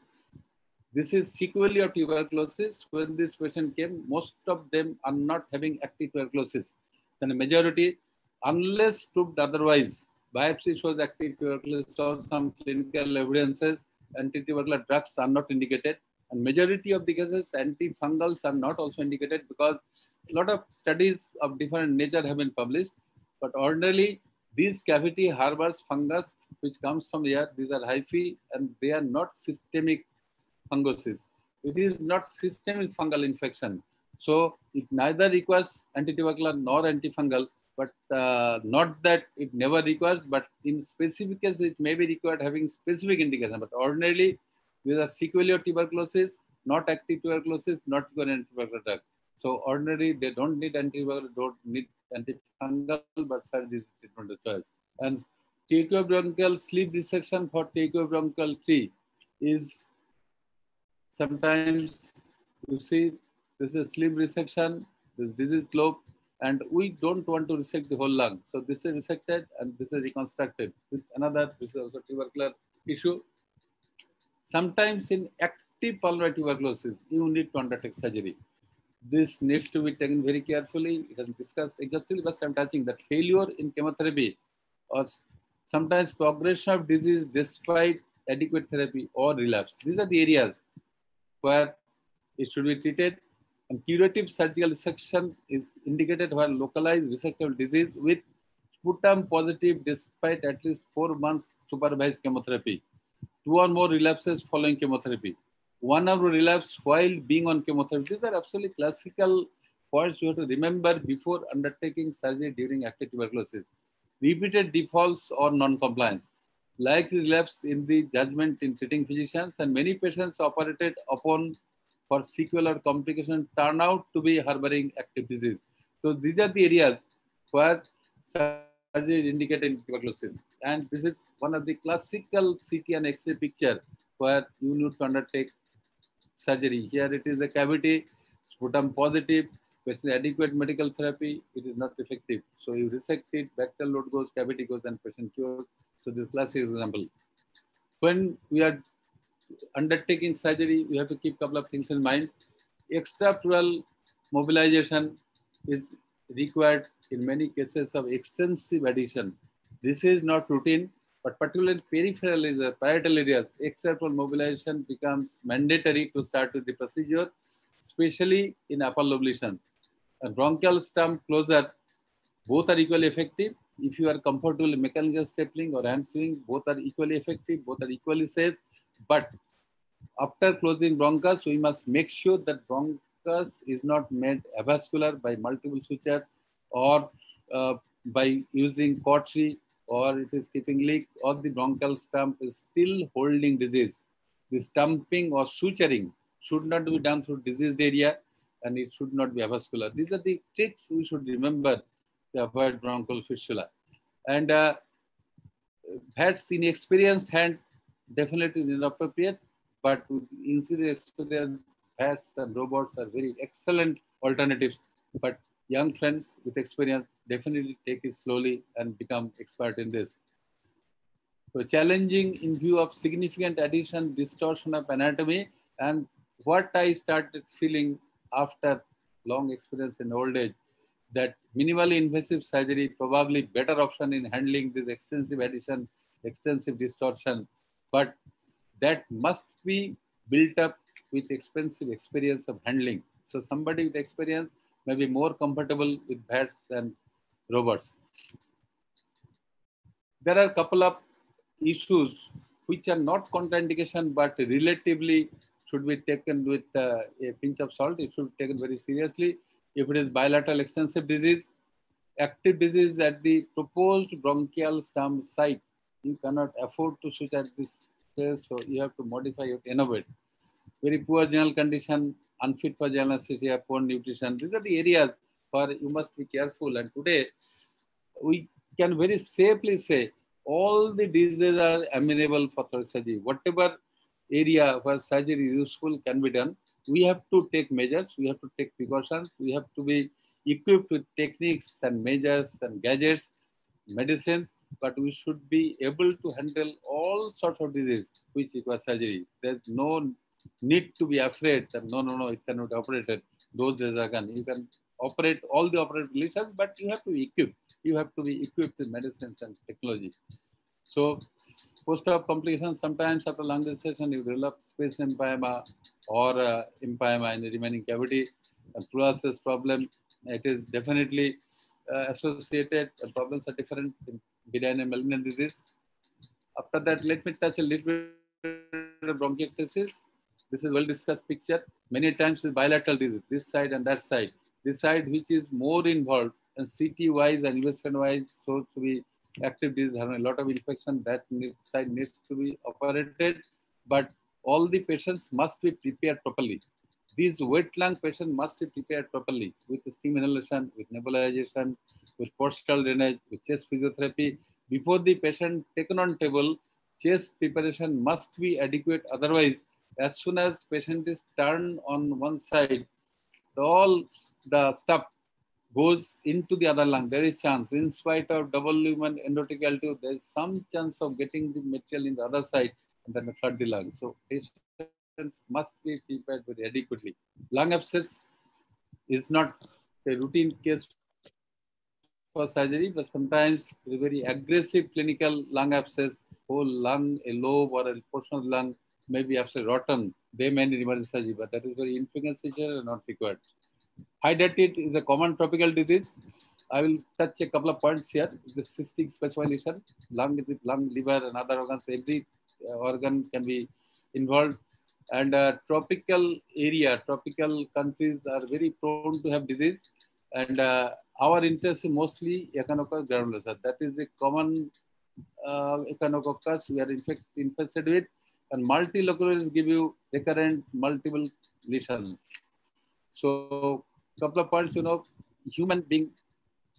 This is sequelae of tuberculosis. When this patient came most of them are not having active tuberculosis. And the majority unless proved otherwise biopsy shows active tuberculosis or some clinical evidences anti-tubercular drugs are not indicated. And majority of the cases antifungals are not also indicated because a lot of studies of different nature have been published. But ordinarily these cavity harbors fungus which comes from air. These are hyphae and they are not systemic fungosis. It is not systemic fungal infection. So it neither requires antitubercular nor antifungal, but uh, not that it never requires, but in specific cases it may be required having specific indication. But ordinarily, these are sequelae of tuberculosis, not active tuberculosis, not an antitubercular drug. So ordinarily, they don't need antibiotic, don't need antifungal, but surgery is treatment of choice. And tracheobronchial sleeve resection for tracheobronchial tree is sometimes you see this is sleeve resection, this disease lobe, And we don't want to resect the whole lung. So this is resected and this is reconstructed. This another, this is also tubercular issue. Sometimes in active pulmonary tuberculosis, you need to undertake surgery. This needs to be taken very carefully. It has been discussed exhaustively, but touching that failure in chemotherapy or sometimes progression of disease despite adequate therapy or relapse. These are the areas where it should be treated. And curative surgical resection is indicated where localized resectable disease with sputum positive despite at least four months supervised chemotherapy. Two or more relapses following chemotherapy. One more relapse while being on chemotherapy. These are absolutely classical points you have to remember before undertaking surgery during active tuberculosis. Repeated defaults or non-compliance likely relapse in the judgment in treating physicians and many patients operated upon for sequel or complication turn out to be harboring active disease. So these are the areas where surgery is indicated in tuberculosis. And this is one of the classical CT and X-ray picture where you need to undertake surgery. Here it is a cavity, sputum positive, patient adequate medical therapy, it is not effective. So you resect it, bacterial load goes, cavity goes, and patient cures. So this classic example. When we are undertaking surgery, we have to keep a couple of things in mind. Extrapleural mobilization is required in many cases of extensive adhesion. This is not routine, but particularly peripheral areas, parietal areas, extrapleural mobilization becomes mandatory to start with the procedure, especially in upper. A bronchial stump closure, both are equally effective. If you are comfortable with mechanical stapling or hand sewing, both are equally effective, both are equally safe. But after closing bronchus, we must make sure that bronchus is not made avascular by multiple sutures or uh, by using cautery or it is keeping leak or the bronchial stump is still holding disease. The stumping or suturing should not be done through diseased area and it should not be avascular. These are the tricks we should remember to avoid bronchial fistula. And uh, VATS inexperienced hand definitely is inappropriate, but with inferior experience, VATS and robots are very excellent alternatives. But young friends with experience definitely take it slowly and become expert in this. So challenging in view of significant adhesion, distortion of anatomy, and what I started feeling after long experience in old age, that minimally invasive surgery probably better option in handling this extensive adhesion, extensive distortion, but that must be built up with expensive experience of handling. So somebody with experience may be more comfortable with VATS and robots. There are a couple of issues which are not contraindication, but relatively should be taken with uh, a pinch of salt. It should be taken very seriously. If it is bilateral extensive disease, active disease at the proposed bronchial stump site, you cannot afford to switch at this place, so you have to modify it, innovate. Very poor general condition, unfit for general anesthesia, poor nutrition. These are the areas where you must be careful. And today, we can very safely say all the diseases are amenable for surgery. Whatever area where surgery is useful can be done. We have to take measures, we have to take precautions, we have to be equipped with techniques and measures and gadgets, medicines, but we should be able to handle all sorts of disease which require surgery. There's no need to be afraid that no, no, no, it cannot be operated. Those days gone. You can operate all the operative lesions, but you have to be equipped. You have to be equipped with medicines and technology. So post-op complications, sometimes after lung resection, you develop space empyema or uh, empyema in the remaining cavity. A fluorescence problem, it is definitely uh, associated. The problems are different in benign and malignant disease. After that, let me touch a little bit of bronchiectasis. This is well discussed picture. Many times with bilateral disease, this side and that side. Side which is more involved and CT wise and investigation wise, so to be active disease a lot of infection, that side needs to be operated. But all the patients must be prepared properly. These wet lung patients must be prepared properly with steam inhalation, with nebulization, with postural drainage, with chest physiotherapy. Before the patient taken on table, chest preparation must be adequate. Otherwise, as soon as patient is turned on one side, all the stuff goes into the other lung, there is chance, in spite of double lumen endotracheal tube, there is some chance of getting the material in the other side and then flood the lung. So patients must be prepared very adequately. Lung abscess is not a routine case for surgery, but sometimes very aggressive clinical lung abscess, whole lung, a lobe or a portion of lung may be absolutely rotten. They need emergency surgery, but that is very infrequent and not required. Hydatid is a common tropical disease. I will touch a couple of points here. The cystic specialization, lung, lung, liver, and other organs, every uh, organ can be involved. And uh, tropical area, tropical countries are very prone to have disease. And uh, our interest is mostly Echinococcus granulosus. That is the common uh, Echinococcus we are in fact infested with. And multilocularis give you recurrent multiple lesions. So couple of points, you know, human being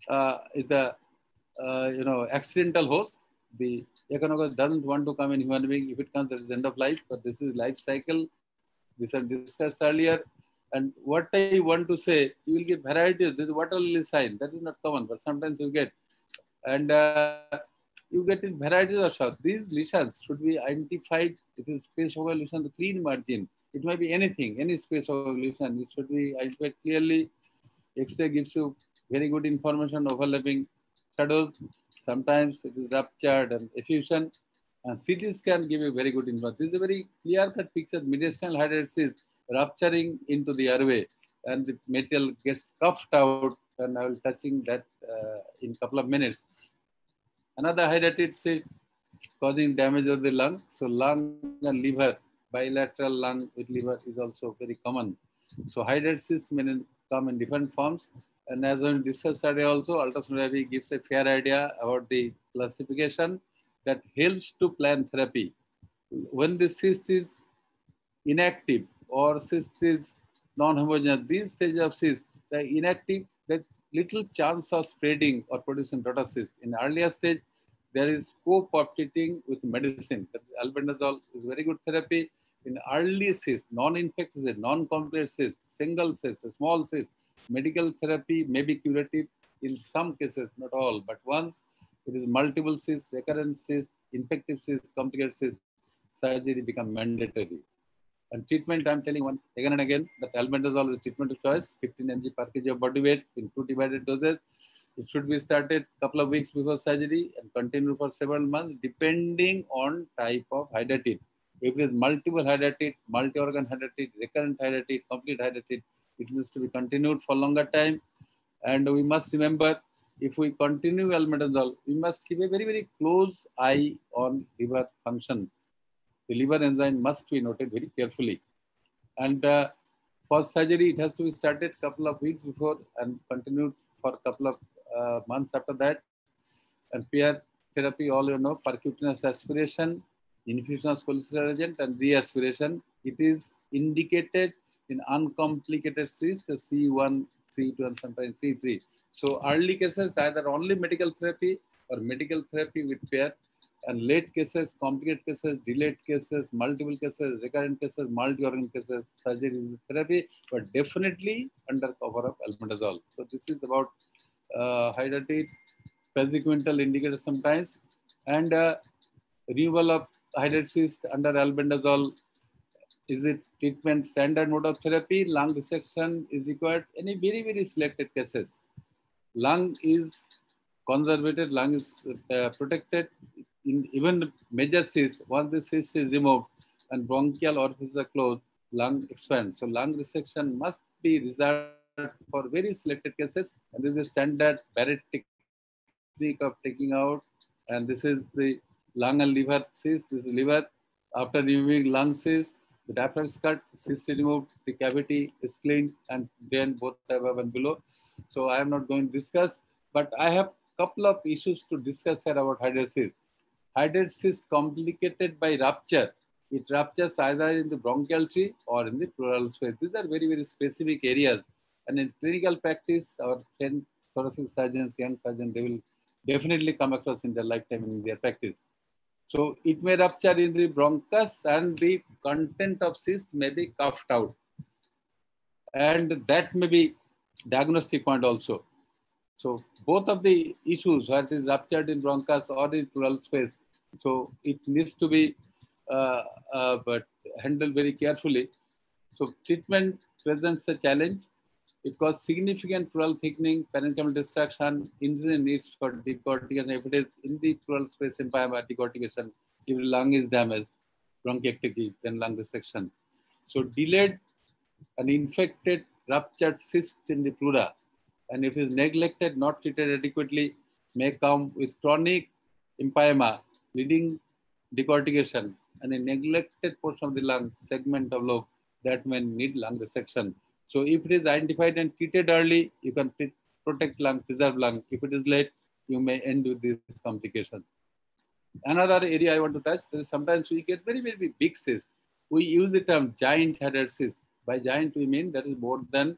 uh, is the, uh, you know, accidental host. The Echinococcus doesn't want to come in human being. If it comes, that is the end of life, but this is life cycle. This I discussed earlier. And what I want to say, you will get varieties. This is what sign. That is not common, but sometimes you get. And uh, you get in varieties of shock. These lesions should be identified. It is space over lesion, the clean margin. It might be anything, any space over lesion. It should be identified clearly. X-ray gives you very good information, overlapping shadows. Sometimes it is ruptured and effusion. And CT scan give you very good information. This is a very clear-cut picture. Mediastinal hydatitis rupturing into the airway and the material gets coughed out and I will touching that uh, in a couple of minutes. Another hydatitis causing damage of the lung. So lung and liver, bilateral lung with liver is also very common. So hydatitis may come in different forms. And as I discussed today also, ultrasonography gives a fair idea about the classification that helps to plan therapy. When the cyst is inactive or cyst is non-homogeneous, these stages of cyst, the inactive, little chance of spreading or producing daughter. In earlier stage, there is treating with medicine. Albendazole is very good therapy. In early cyst, non-infectious, non-complex cyst, single cyst, small cyst, medical therapy may be curative in some cases, not all, but once it is multiple cysts, recurrent cyst, infective cyst, complicated cyst, surgery become mandatory. And treatment, I'm telling one again and again that albendazole is treatment of choice, 15 mg per kg of body weight in two divided doses. It should be started a couple of weeks before surgery and continue for several months depending on type of hydatitis. If it is multiple hydatitis, multi-organ hydatitis, recurrent hydatitis, complete hydatitis, it needs to be continued for longer time. And we must remember, if we continue albendazole, we must keep a very, very close eye on liver function. The liver enzyme must be noted very carefully. And uh, for surgery, it has to be started a couple of weeks before and continued for a couple of uh, months after that. And PAIR therapy, all you know, percutaneous aspiration, infusion of scolicidal agent, and reaspiration. It is indicated in uncomplicated cysts, the C1, C2, and sometimes C3. So early cases, either only medical therapy or medical therapy with PAIR. And late cases, complicated cases, delayed cases, multiple cases, recurrent cases, multi-organ cases, surgery therapy, but definitely under cover of albendazole. So this is about uh, hydatitis, praziquantel indicated sometimes, and uh, removal of hydatitis under albendazole is it treatment standard mode of therapy? Lung resection is required. Any very, very selected cases. Lung is conservated, lung is uh, protected. In even major cyst, once the cyst is removed and bronchial orifices are closed, lung expands. So lung resection must be reserved for very selected cases. And this is standard Barrett technique of taking out. And this is the lung and liver cyst. This is liver. After removing lung cyst, the diaphragm is cut, cyst is removed, the cavity is cleaned and then both above and below. So I am not going to discuss, but I have a couple of issues to discuss here about hydatitis. Hydatitis is complicated by rupture. It ruptures either in the bronchial tree or in the pleural space. These are very, very specific areas. And in clinical practice, our 10 thoracic surgeons, young surgeons, they will definitely come across in their lifetime in their practice. So it may rupture in the bronchus and the content of cyst may be coughed out. And that may be diagnostic point also. So both of the issues, whether it is ruptured in bronchus or in pleural space, so it needs to be uh, uh, but handled very carefully. So treatment presents a challenge. It causes significant pleural thickening, parenchymal destruction, insulin needs for decortication. If it is in the pleural space in decortication, if the lung is damaged, bronchiectasis, then lung resection. So delayed an infected ruptured cyst in the pleura, and if it is neglected, not treated adequately, may come with chronic empyema, leading decortication, and a neglected portion of the lung segment of lobe that may need lung resection. So if it is identified and treated early, you can protect lung, preserve lung. If it is late, you may end with this complication. Another area I want to touch is sometimes we get very, very big cyst. We use the term giant hydatid cyst. By giant, we mean that is more than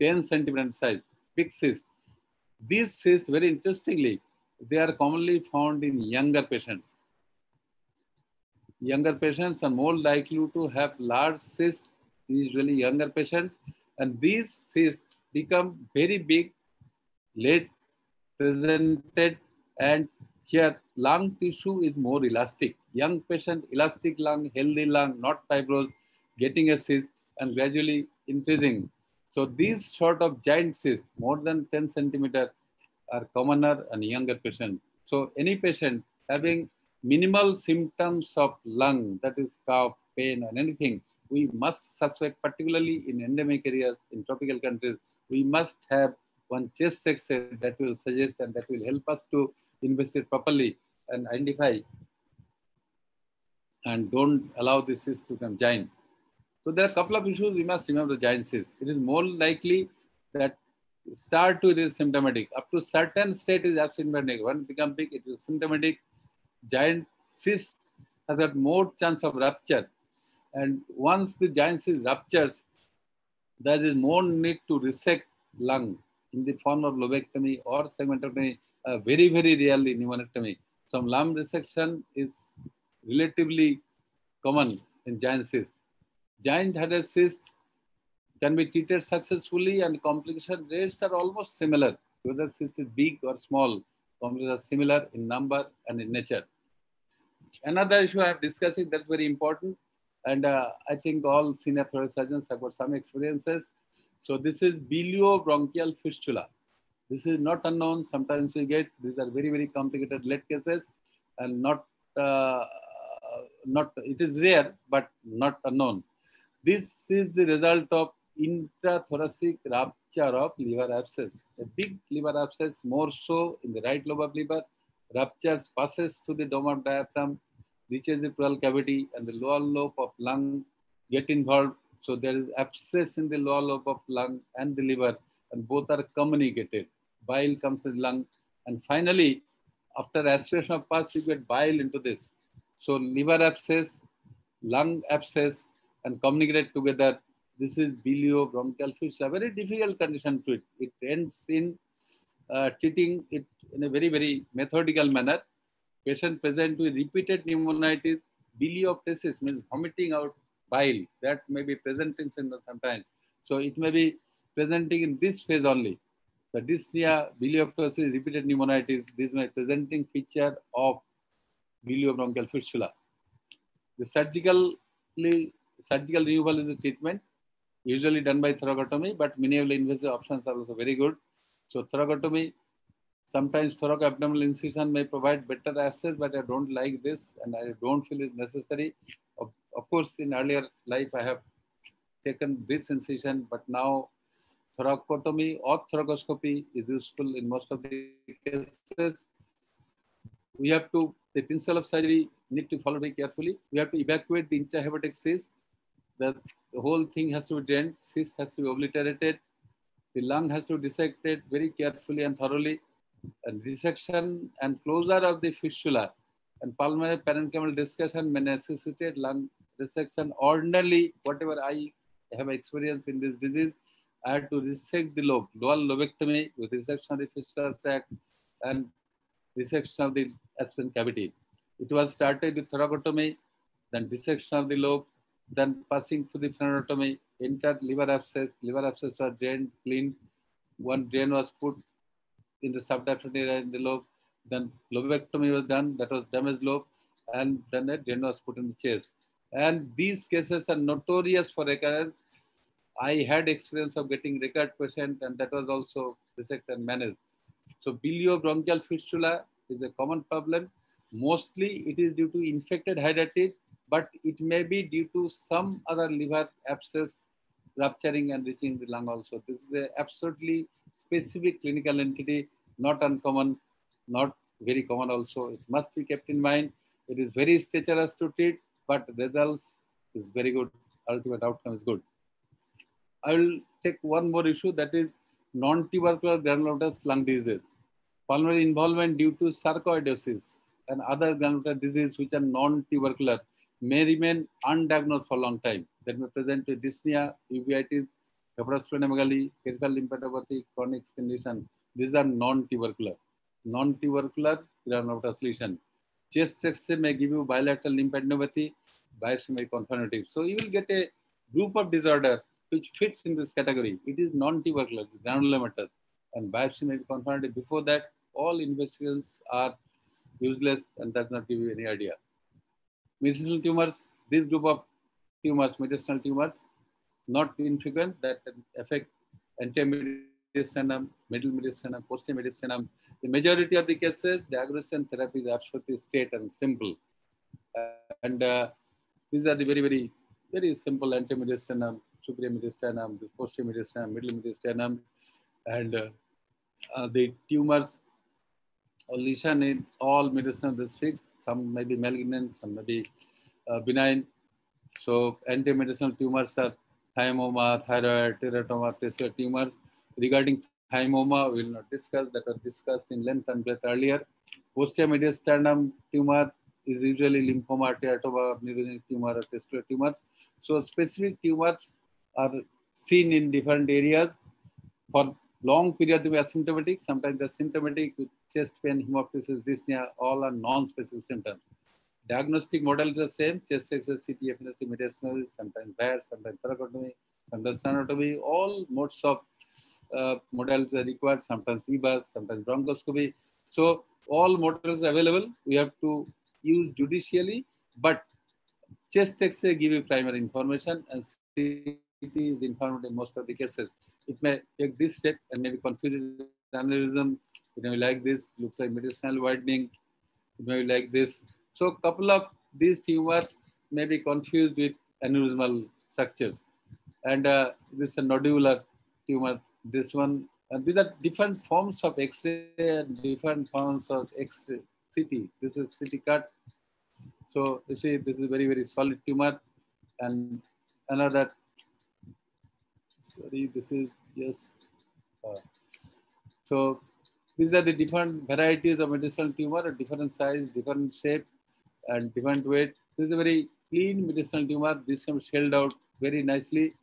10 centimeter size, big cyst. These cysts, very interestingly, they are commonly found in younger patients. Younger patients are more likely to have large cysts, usually younger patients, and these cysts become very big, late presented, and here lung tissue is more elastic. Young patient, elastic lung, healthy lung, not fibrous, getting a cyst and gradually increasing. So these sort of giant cysts, more than 10 centimeter, are commoner and younger patient. So any patient having minimal symptoms of lung, that is cough, pain, and anything, we must suspect, particularly in endemic areas, in tropical countries, we must have one chest X-ray that will suggest and that will help us to investigate properly and identify and don't allow this cyst to become giant. So there are a couple of issues we must remember the giant cyst. It is more likely that start to it is symptomatic. Up to certain state is asymptomatic. When it become big, it is symptomatic. Giant cyst has got more chance of rupture. And once the giant cyst ruptures, there is more need to resect lung in the form of lobectomy or segmentectomy, uh, very, very rarely pneumonectomy. Some lung resection is relatively common in giant cyst. Giant hydatid cyst can be treated successfully and complication rates are almost similar. Whether cyst is big or small, complications are similar in number and in nature. Another issue I'm discussing that's very important, and uh, I think all senior surgeons have got some experiences. So this is biliobronchial fistula. This is not unknown. Sometimes we get, these are very, very complicated lead cases and not, uh, not, it is rare, but not unknown. This is the result of intrathoracic rupture of liver abscess. A big liver abscess, more so in the right lobe of liver, ruptures, passes through the dome of diaphragm, reaches the pleural cavity, and the lower lobe of lung get involved. So there is abscess in the lower lobe of lung and the liver, and both are communicated. Bile comes to the lung, and finally, after aspiration of pus, you get bile into this. So liver abscess, lung abscess, and communicate together this is biliobronchial fistula, very difficult condition to it. It ends in uh, treating it in a very, very methodical manner. Patient present with repeated pneumonitis, biliptysis means vomiting out bile. That may be presenting sometimes. So it may be presenting in this phase only. The dyspnea, biliptysis, repeated pneumonitis, this may presenting feature of biliobronchial fistula. The surgically, surgical removal is the treatment usually done by thoracotomy, but many of the invasive options are also very good. So thoracotomy, sometimes thoracoabdominal incision may provide better access, but I don't like this and I don't feel it necessary. Of, of course, in earlier life, I have taken this incision, but now thoracotomy or thoracoscopy is useful in most of the cases. We have to, the principle of surgery need to follow very carefully. We have to evacuate the intrahepatic cyst the, the whole thing has to be drained, cyst has to be obliterated, the lung has to be dissected very carefully and thoroughly, and resection and closure of the fistula and pulmonary parenchymal discussion may necessitate lung resection. Ordinarily, whatever I have experienced in this disease, I had to resect the lobe, dual lobectomy with resection of the fistula sac and resection of the aspirin cavity. It was started with thoracotomy, then dissection of the lobe, then passing through the phrenotomy, entered liver abscess, liver abscess was drained, cleaned. One drain was put in the subdiaphragmatic in the lobe. Then lobectomy was done, that was damaged lobe, and then a drain was put in the chest. And these cases are notorious for recurrence. I had experience of getting recurrent patient, and that was also dissected and managed. So biliobronchial fistula is a common problem. Mostly it is due to infected hydatid, but it may be due to some other liver abscess rupturing and reaching the lung also. This is a absolutely specific clinical entity, not uncommon, not very common also. It must be kept in mind. It is very treacherous to treat, but results is very good. Ultimate outcome is good. I will take one more issue that is non-tubercular granulomatous lung disease. Pulmonary involvement due to sarcoidosis and other granulomatous disease which are non-tubercular may remain undiagnosed for a long time. That may present with dyspnea, uveitis, hepatosplenomegaly, peripheral lymphadenopathy, chronic condition. These are non-tubercular. Non-tubercular granulomatous lesion. Chest X-ray may give you bilateral lymphadenopathy, be confirmative. So you will get a group of disorder which fits in this category. It is non-tubercular, granulomatous, and biopsy confirmed. Before that, all investigations are useless and does not give you any idea. Mediastinal tumors, this group of tumors, mediastinal tumors, not infrequent that affect anterior mediastinum, middle mediastinum, postemedicinum. The majority of the cases, diagnosis and therapy is absolutely straight and simple. and uh, these are the very, very, very simple anterior mediastinum, the posterior mediastinum, middle mediastinum, and uh, uh, the tumors or lesion in all medicinal is fixed. Some may be malignant, some may be uh, benign. So anti-medicinal tumors are thymoma, thyroid, teratoma, testicular tumors. Regarding thymoma, we will not discuss. That are discussed in length and breadth earlier. Posterior mediastinum tumor is usually lymphoma, teratoma, neurogenic tumor, or testicular tumors. So specific tumors are seen in different areas for long period they be asymptomatic. Sometimes they're symptomatic with chest pain, hemoptysis, dyspnea, all are non-specific symptoms. Diagnostic model is the same, chest X-ray, CT, FNAC, medicinal, sometimes VAR, sometimes thoracotomy, sometimes sternotomy, all modes of uh, models are required, sometimes EBUS, sometimes bronchoscopy. So all models available, we have to use judicially, but chest X-ray give you primary information and CT is informed in most of the cases. It may take this step and maybe confuse aneurysm. May like this, looks like mediastinal widening. May like this. So a couple of these tumors may be confused with aneurysmal structures. And uh, this is a nodular tumor. This one, and these are different forms of X-ray and different forms of X-ray CT. This is CT cut. So you see, this is very, very solid tumor. And another, sorry, this is just, uh, so these are the different varieties of mediastinal tumor, different size, different shape, and different weight. This is a very clean mediastinal tumor. This can be shelled out very nicely.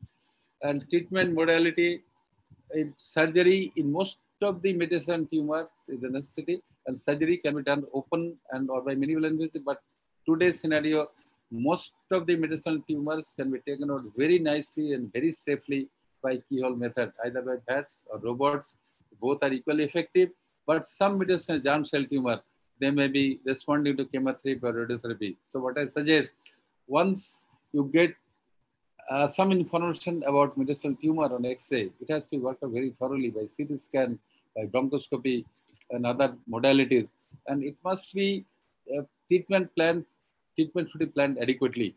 And treatment modality, in surgery in most of the mediastinal tumors is a necessity, and surgery can be done open and or by minimal invasive. But today's scenario, most of the mediastinal tumors can be taken out very nicely and very safely by keyhole method, either by VATS or robots. Both are equally effective, but some mediastinal germ cell tumor, they may be responding to chemotherapy or radiotherapy. So what I suggest, once you get uh, some information about mediastinal tumor on X-ray, it has to be worked out very thoroughly by CT scan, by bronchoscopy, and other modalities. And it must be uh, treatment plan, treatment should be planned adequately.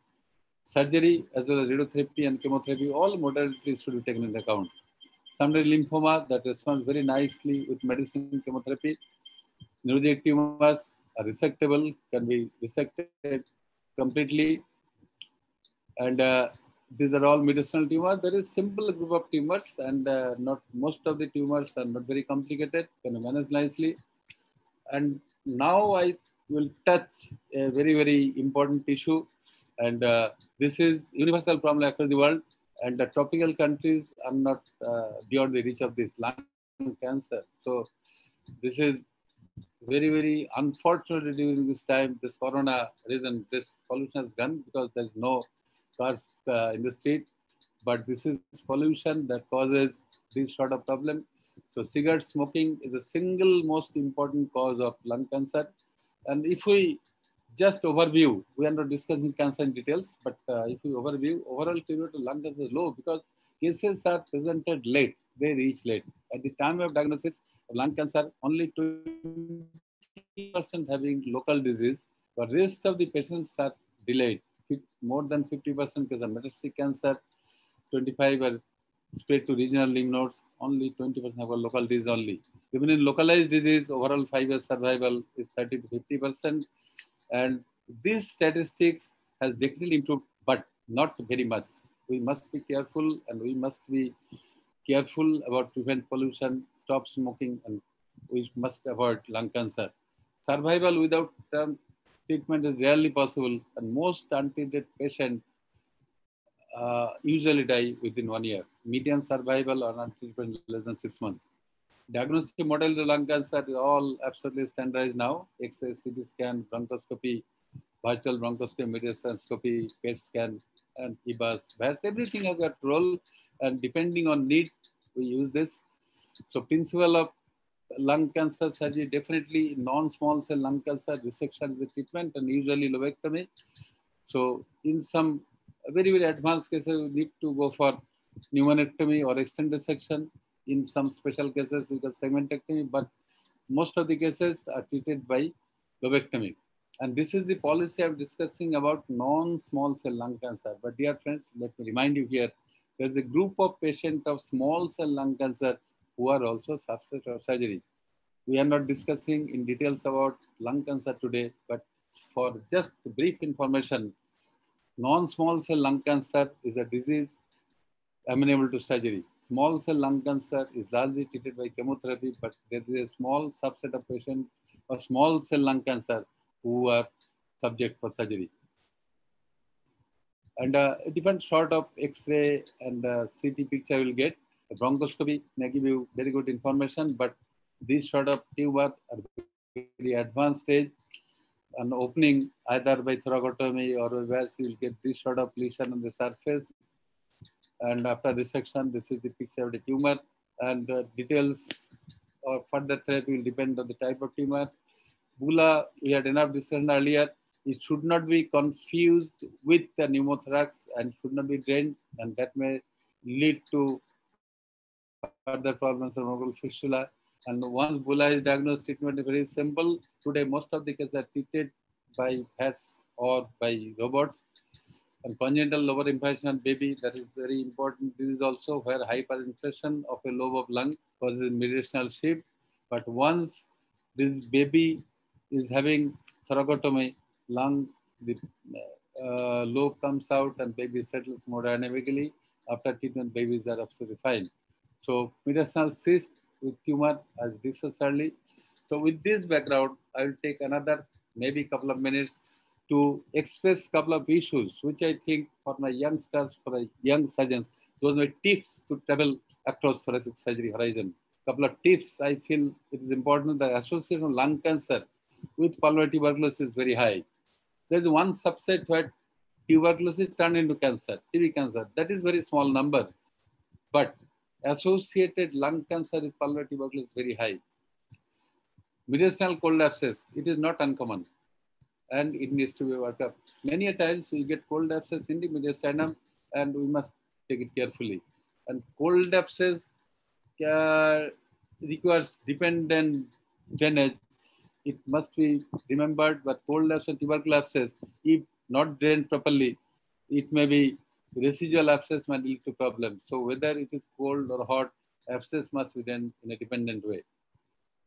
Surgery as well as radiotherapy and chemotherapy, all modalities should be taken into account. Somebody lymphoma that responds very nicely with medicine chemotherapy. Neurogenic tumors are resectable, can be resected completely. And uh, these are all mediastinal tumors. There is simple group of tumors and uh, not most of the tumors are not very complicated, can manage nicely. And now I will touch a very, very important issue. And uh, this is universal problem across the world. And the tropical countries are not uh, beyond the reach of this lung cancer. So this is very, very unfortunately during this time, this corona reason, this pollution has gone because there's no cars uh, in the street. But this is pollution that causes this sort of problem. So cigarette smoking is the single most important cause of lung cancer. And if we just overview, we are not discussing cancer in details, but uh, if we overview, overall curative lung cancer is low because cases are presented late, they reach late. At the time of diagnosis of lung cancer, only 20% having local disease, the rest of the patients are delayed. More than 50% because of metastatic cancer, 25 are spread to regional lymph nodes, only 20% have a local disease only. Even in localized disease, overall five year survival is 30 to 50%. And these statistics has definitely improved, but not very much. We must be careful and we must be careful about prevent pollution, stop smoking, and we must avoid lung cancer. Survival without term treatment is rarely possible, and most untreated patients uh, usually die within one year. Median survival on untreatment less than six months. Diagnostic model of lung cancer is all absolutely standardized now. X-ray, CT scan, bronchoscopy, virtual bronchoscopy, mediastinoscopy, PET scan, and EBUS. VATS, everything has got role, and depending on need, we use this. So principle of lung cancer surgery, definitely non-small cell lung cancer, resection is the treatment, and usually lobectomy. So in some very, very advanced cases, we need to go for pneumonectomy or extended section. In some special cases, we get segmentectomy, but most of the cases are treated by lobectomy. And this is the policy I'm discussing about non-small cell lung cancer. But dear friends, let me remind you here, there's a group of patients of small cell lung cancer who are also subject of surgery. We are not discussing in details about lung cancer today, but for just brief information, non-small cell lung cancer is a disease amenable to surgery. Small cell lung cancer is largely treated by chemotherapy, but there is a small subset of patients of small cell lung cancer who are subject for surgery. And uh, a different sort of X-ray and uh, CT picture will get. A bronchoscopy may give you very good information, but these sort of tumor are very advanced stage. An opening either by thoracotomy or where you will get this sort of lesion on the surface. And after resection, this is the picture of the tumor. And uh, details or further therapy will depend on the type of tumor. Bulla, we had enough discussion earlier. It should not be confused with the pneumothorax and should not be drained, and that may lead to further problems of bronchial fistula. And once bulla is diagnosed, treatment is very simple. Today, most of the cases are treated by VATS or by robots. And congenital lobar inflammation baby, that is very important. This is also where hyperinflation of a lobe of lung causes mediastinal shift. But once this baby is having thoracotomy, lung, the uh, lobe comes out and baby settles more dynamically. After treatment, babies are absolutely fine. So mediastinal cyst with tumor as discussed early. So with this background, I will take another maybe couple of minutes to express a couple of issues, which I think for my youngsters, for the young surgeons, those my tips to travel across thoracic surgery horizon. Couple of tips I feel it is important. The association of lung cancer with pulmonary tuberculosis is very high. There's one subset where tuberculosis turned into cancer, TB cancer. That is very small number, but associated lung cancer with pulmonary tuberculosis is very high. Mediastinal cold abscess, it is not uncommon and it needs to be worked up. Many a times we get cold abscess in the mediastinum and we must take it carefully. And cold abscess uh, requires dependent drainage. It must be remembered, but cold abscess, tubercular abscess, if not drained properly, it may be residual abscess might lead to problems. So whether it is cold or hot, abscess must be done in a dependent way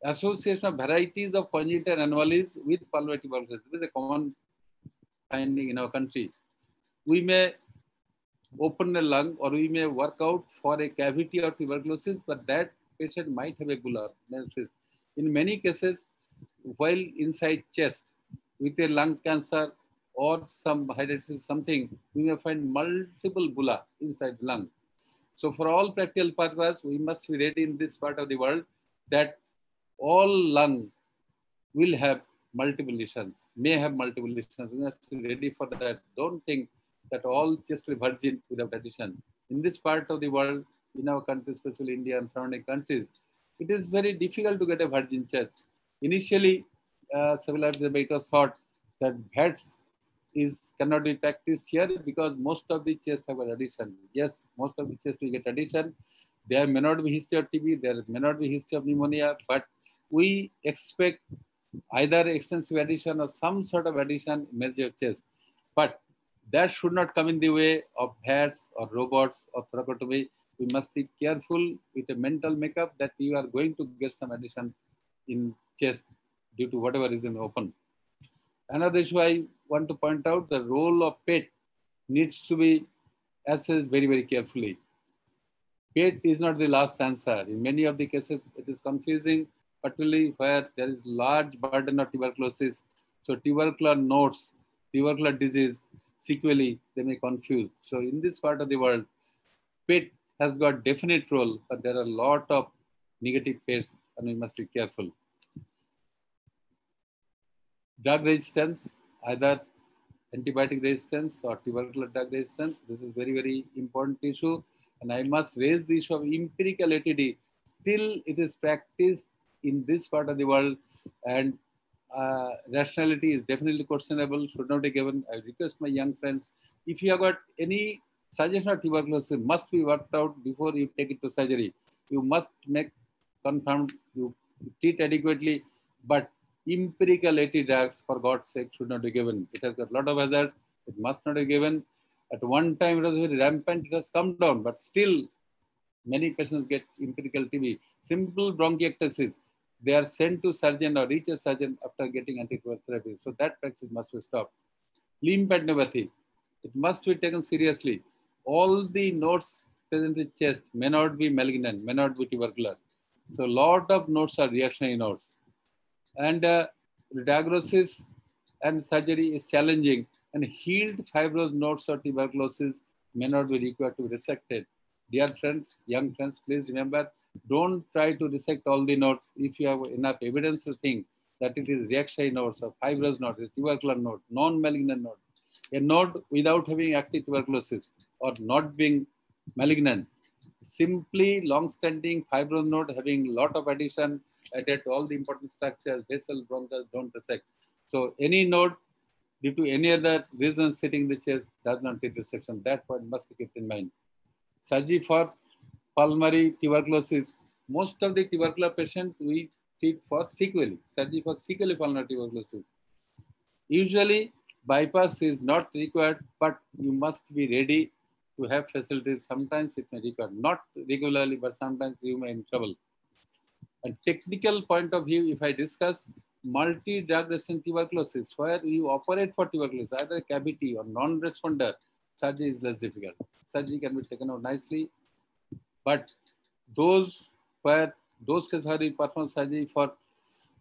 association of varieties of congenital anomalies with pulmonary. This is a common finding in our country. We may open a lung or we may work out for a cavity of tuberculosis, but that patient might have a bulla In many cases, while inside chest with a lung cancer or some hydatitis something, we may find multiple bulla inside the lung. So for all practical purposes, we must be ready in this part of the world that all lung will have multiple lesions, may have multiple lesions. We to be ready for that. Don't think that all will virgin without adhesion. In this part of the world, in our country, especially India and surrounding countries, it is very difficult to get a virgin chest. Initially, uh, was thought that VATS is cannot be practiced here because most of the chest have a adhesion. Yes, most of the chest will get adhesion. There may not be history of TB, there may not be history of pneumonia, but we expect either extensive adhesion or some sort of adhesion in major chest. But that should not come in the way of VATS or robots or thoracotomy. We must be careful with a mental makeup that you are going to get some adhesion in chest due to whatever reason open. Another issue I want to point out, the role of PET needs to be assessed very, very carefully. PET is not the last answer. In many of the cases, it is confusing, particularly where there is large burden of tuberculosis. So tubercular nodes, tubercular disease, sequelae, they may confuse. So in this part of the world, PET has got definite role, but there are a lot of negative PETs and we must be careful. Drug resistance, either antibiotic resistance or tubercular drug resistance. This is very, very important issue. And I must raise the issue of empirical ATD. Still, it is practiced in this part of the world and uh, rationality is definitely questionable, should not be given. I request my young friends, if you have got any suggestion of tuberculosis, must be worked out before you take it to surgery. You must make confirmed, you treat adequately, but empirical AT drugs, for God's sake, should not be given. It has got a lot of hazards. It must not be given. At one time, it was very rampant. It has come down, but still, many patients get empirical TB. Simple bronchiectasis, they are sent to surgeon or reach a surgeon after getting antiviral therapy. So that practice must be stopped. Lymphadenopathy, it must be taken seriously. All the nodes present in chest may not be malignant, may not be tubercular. So a lot of nodes are reactionary nodes. And uh, diagnosis and surgery is challenging and healed fibrous nodes or tuberculosis may not be required to be resected. Dear friends, young friends, please remember, don't try to resect all the nodes if you have enough evidence to think that it is reactionary nodes or fibrous nodes, tubercular node, non-malignant node. A node without having active tuberculosis or not being malignant, simply long-standing fibrous node having lot of adhesion to all the important structures, vessel, bronchus, don't resect. So any node due to any other reason sitting in the chest does not need resection. That point must be kept in mind. Surgery for pulmonary tuberculosis. Most of the tubercular patients we treat for sequelae, surgery for sequelae pulmonary tuberculosis. Usually bypass is not required, but you must be ready to have facilities. Sometimes it may require, not regularly, but sometimes you may in trouble. A technical point of view, if I discuss multi-drug resistant tuberculosis, where you operate for tuberculosis, either cavity or non-responder, surgery is less difficult. Surgery can be taken out nicely, but those where those cases where we perform surgery for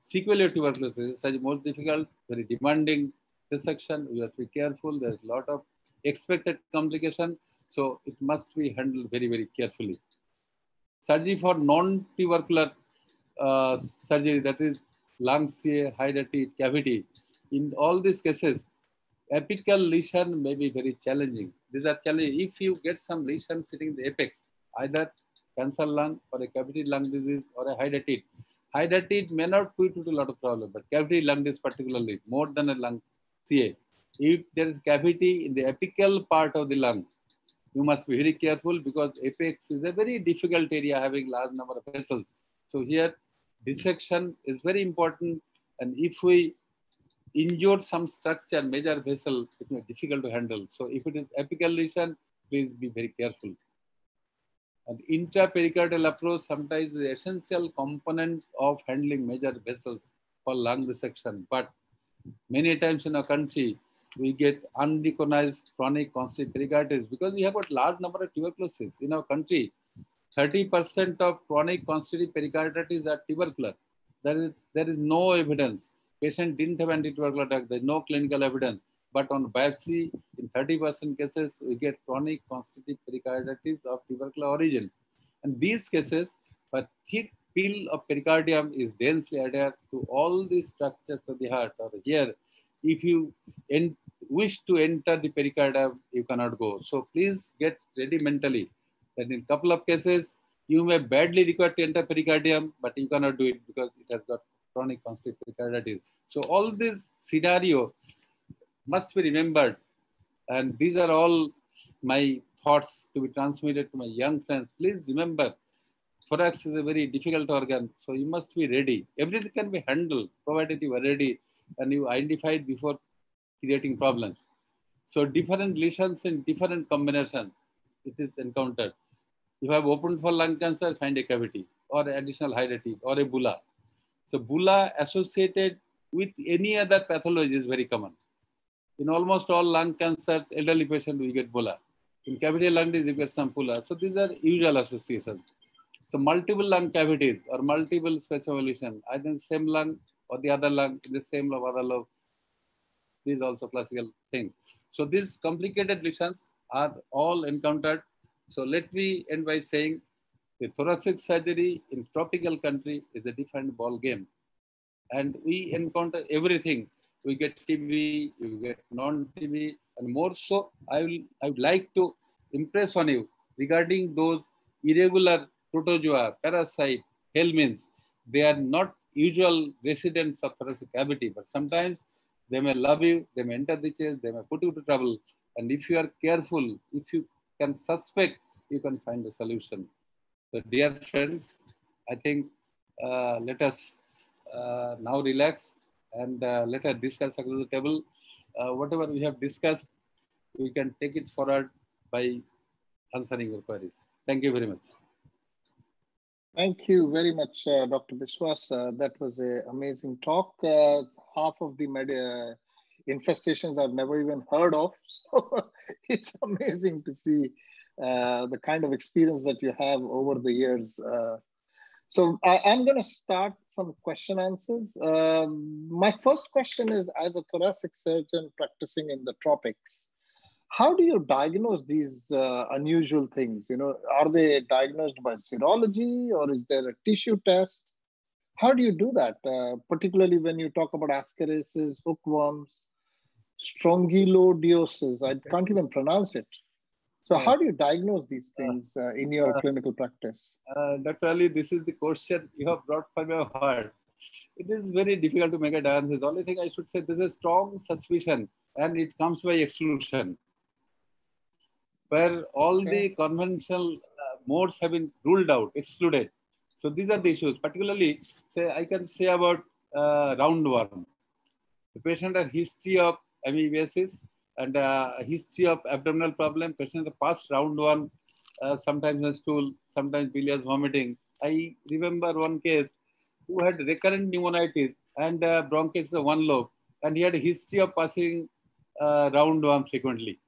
sequelae tuberculosis, surgery more difficult, very demanding resection. We have to be careful. There's a lot of expected complication, so it must be handled very, very carefully. Surgery for non-tubercular uh, surgery, that is lung CA, hydatid, cavity. In all these cases, apical lesion may be very challenging. These are challenging. If you get some lesion sitting in the apex, either cancer lung or a cavity lung disease or a hydatid. Hydatid may not put to a lot of problem, but cavity lung disease particularly more than a lung CA. If there is cavity in the apical part of the lung, you must be very careful because apex is a very difficult area having large number of vessels. So here dissection is very important. And if we injure some structure, major vessel, it may be difficult to handle. So if it is apical lesion, please be very careful. And intrapericardial approach sometimes is essential component of handling major vessels for lung resection. But many times in our country, we get unrecognized chronic constrict pericarditis because we have got large number of tuberculosis in our country. 30% of chronic constrict pericarditis are tubercular. There is, there is no evidence. Patient didn't have anti-tubercular drug. There's no clinical evidence. But on biopsy, in 30% cases, we get chronic constrict pericarditis of tubercular origin. And these cases, a thick peel of pericardium is densely adhered to all the structures of the heart or here. If you wish to enter the pericardium, you cannot go. So please get ready mentally that in a couple of cases, You may badly require to enter pericardium, but you cannot do it because it has got chronic constrict pericarditis. So all this scenario must be remembered. And these are all my thoughts to be transmitted to my young friends. Please remember, thorax is a very difficult organ, so you must be ready. Everything can be handled, provided you are ready and you identified before creating problems. So different lesions in different combinations, it is encountered. If you have opened for lung cancer, find a cavity or additional hydatid or a bulla. So bulla associated with any other pathology is very common. In almost all lung cancers, elderly patient we get bulla. In cavity lung disease, we get some bulla. So these are usual associations. So multiple lung cavities or multiple special lesion, either the same lung or the other lung, the same lobe, other lobe. These also classical things. So these complicated lesions are all encountered. So let me end by saying the thoracic surgery in tropical country is a different ball game. And we encounter everything. We get TB, we get non-TB, and more so, I will I would like to impress on you regarding those irregular protozoa, parasite, helminths. They are not usual residents of thoracic cavity, but sometimes they may love you, they may enter the chest, they may put you to trouble. And if you are careful, if you can suspect, you can find a solution. So dear friends, I think uh, let us uh, now relax and uh, let us discuss across the table. Uh, whatever we have discussed, we can take it forward by answering your queries. Thank you very much. Thank you very much, uh, Dr. Biswas. Uh, that was an amazing talk. Half of the med- infestations I've never even heard of. So it's amazing to see uh, the kind of experience that you have over the years. Uh, so I, am going to start some question answers. Um, my first question is, as a thoracic surgeon practicing in the tropics, how do you diagnose these uh, unusual things? You know, are they diagnosed by serology or is there a tissue test? How do you do that, uh, particularly when you talk about ascariasis, hookworms, strongyloidosis? I can't even pronounce it. So how do you diagnose these things uh, in your uh, clinical practice? Uh, Dr. Ali, this is the question you have brought from your heart. It is very difficult to make a diagnosis. The only thing I should say, there's a strong suspicion and it comes by exclusion. Where all Okay. the conventional uh, modes have been ruled out, excluded. So these are the issues. Particularly, say I can say about uh, roundworm. The patient has history of amoebiasis and uh, history of abdominal problem. Patient the past roundworm, uh, sometimes a stool, sometimes bilious vomiting. I remember one case who had recurrent pneumonitis and uh, bronchitis of one lobe, and he had a history of passing uh, roundworm frequently.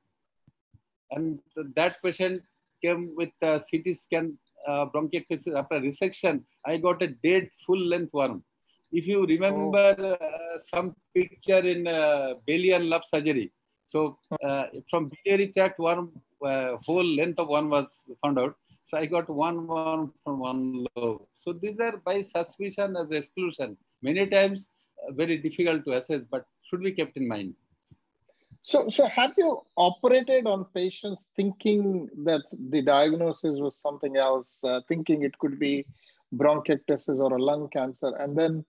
And that patient came with a CT scan uh, bronchiectasis after resection. I got a dead full length worm. If you remember uh, some picture in uh, Bailey and Love surgery, so uh, from biliary tract one uh, whole length of one was found out. So I got one worm from one lobe. So these are by suspicion as exclusion. Many times uh, very difficult to assess, but should be kept in mind. So, so have you operated on patients thinking that the diagnosis was something else, uh, thinking it could be bronchiectasis or a lung cancer, and then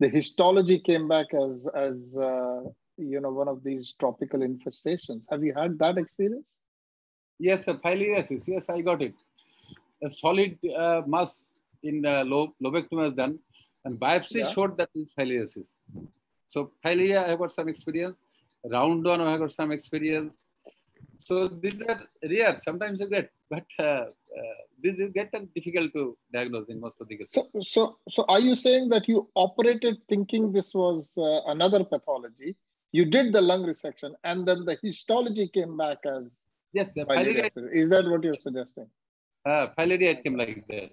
the histology came back as as uh, you know one of these tropical infestations? Have you had that experience? Yes, uh, filariasis. Yes, I got it. A solid uh, mass in the lobe, lobectomy was done, and biopsy Yeah. showed that it's filariasis. So filaria, I got some experience. Round one, I got some experience. So these are rare. Sometimes you get, but uh, these you get difficult to diagnose in most of the cases. So, so, so are you saying that you operated thinking this was uh, another pathology? You did the lung resection, and then the histology came back as yes, filaria. Is that what you're suggesting? uh, it came like that.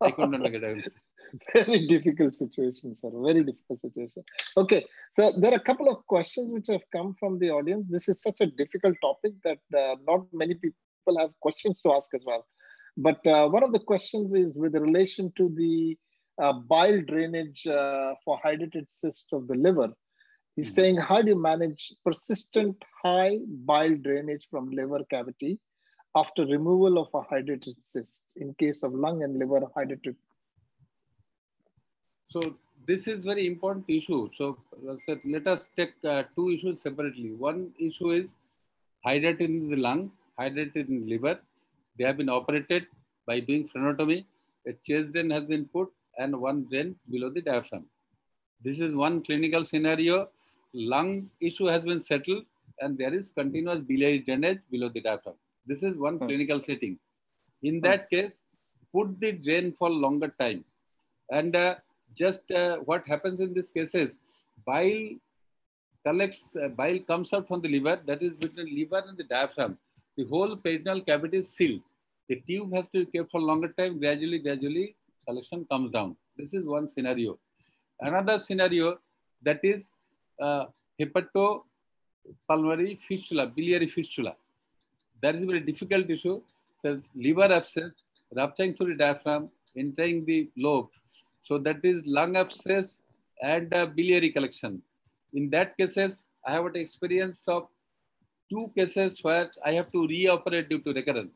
I could not make a diagnosis. very difficult situation, sir. Very difficult situation. Okay, so there are a couple of questions which have come from the audience. This is such a difficult topic that uh, not many people have questions to ask as well. But uh, one of the questions is with relation to the uh, bile drainage uh, for hydatid cyst of the liver. He's Mhm. saying, how do you manage persistent high bile drainage from liver cavity after removal of a hydatid cyst in case of lung and liver hydatid? So this is very important issue. So so let us take uh, two issues separately. One issue is hydatid in the lung, hydatid in the liver. They have been operated by doing phrenotomy. A chest drain has been put and one drain below the diaphragm. This is one clinical scenario. Lung issue has been settled and there is continuous biliary drainage below the diaphragm. This is one Hmm. clinical setting. In that case, put the drain for longer time. And uh, just uh, what happens in these cases, bile collects, uh, bile comes out from the liver, that is between liver and the diaphragm. The whole peritoneal cavity is sealed. The tube has to be kept for longer time. Gradually, gradually, collection comes down. This is one scenario. Another scenario that is uh, hepatopulmonary fistula, biliary fistula. That is a very difficult issue. So liver abscess, rupturing through the diaphragm, entering the lobe. So that is lung abscess and uh, biliary collection. In that cases, I have an experience of two cases where I have to reoperate due to recurrence.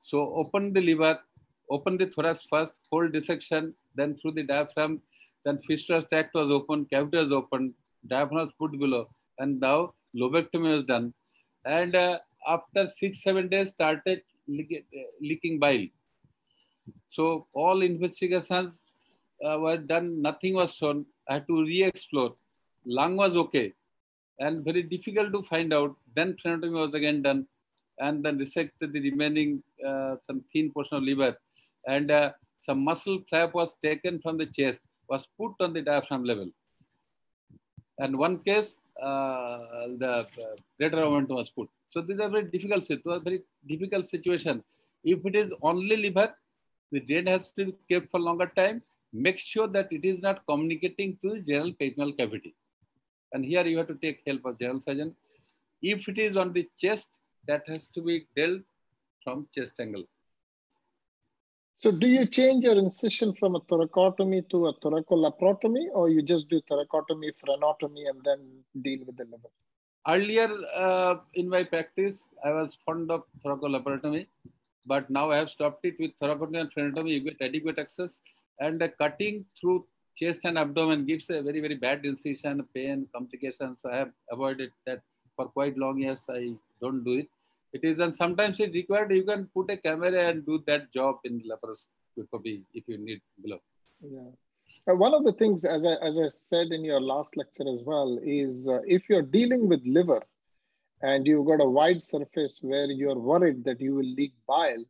So open the liver, open the thorax first, whole dissection, then through the diaphragm, then fistula tract was open, cavity was opened, diaphragm was put below, and now lobectomy was done. And uh, after six, seven days, started uh, leaking bile. So all investigations uh, were done, nothing was shown. I had to re-explore. Lung was okay, and very difficult to find out. Then phrenotomy was again done, and then resected the remaining uh, some thin portion of liver, and uh, some muscle flap was taken from the chest, was put on the diaphragm level. And one case, uh, the uh, greater omentum was put. So these are very difficult, sit- was very difficult situation. If it is only liver, the drain has to be kept for longer time. Make sure that it is not communicating to the general peritoneal cavity. And here you have to take help of general surgeon. If it is on the chest, that has to be dealt from chest angle. So do you change your incision from a thoracotomy to a thoracolaparotomy or you just do thoracotomy, phrenotomy, and then deal with the liver? Earlier uh, in my practice, I was fond of thoracolaparotomy, but now I have stopped it with thoracotomy and phrenotomy. You get adequate access, and uh, cutting through chest and abdomen gives a very very bad incision, pain, complications. I have avoided that for quite long years. I don't do it. It is, and sometimes it required. You can put a camera and do that job in laparoscopy if you need below. Yeah. Uh, one of the things, as I, as I said in your last lecture as well, is uh, if you're dealing with liver and you've got a wide surface where you're worried that you will leak bile,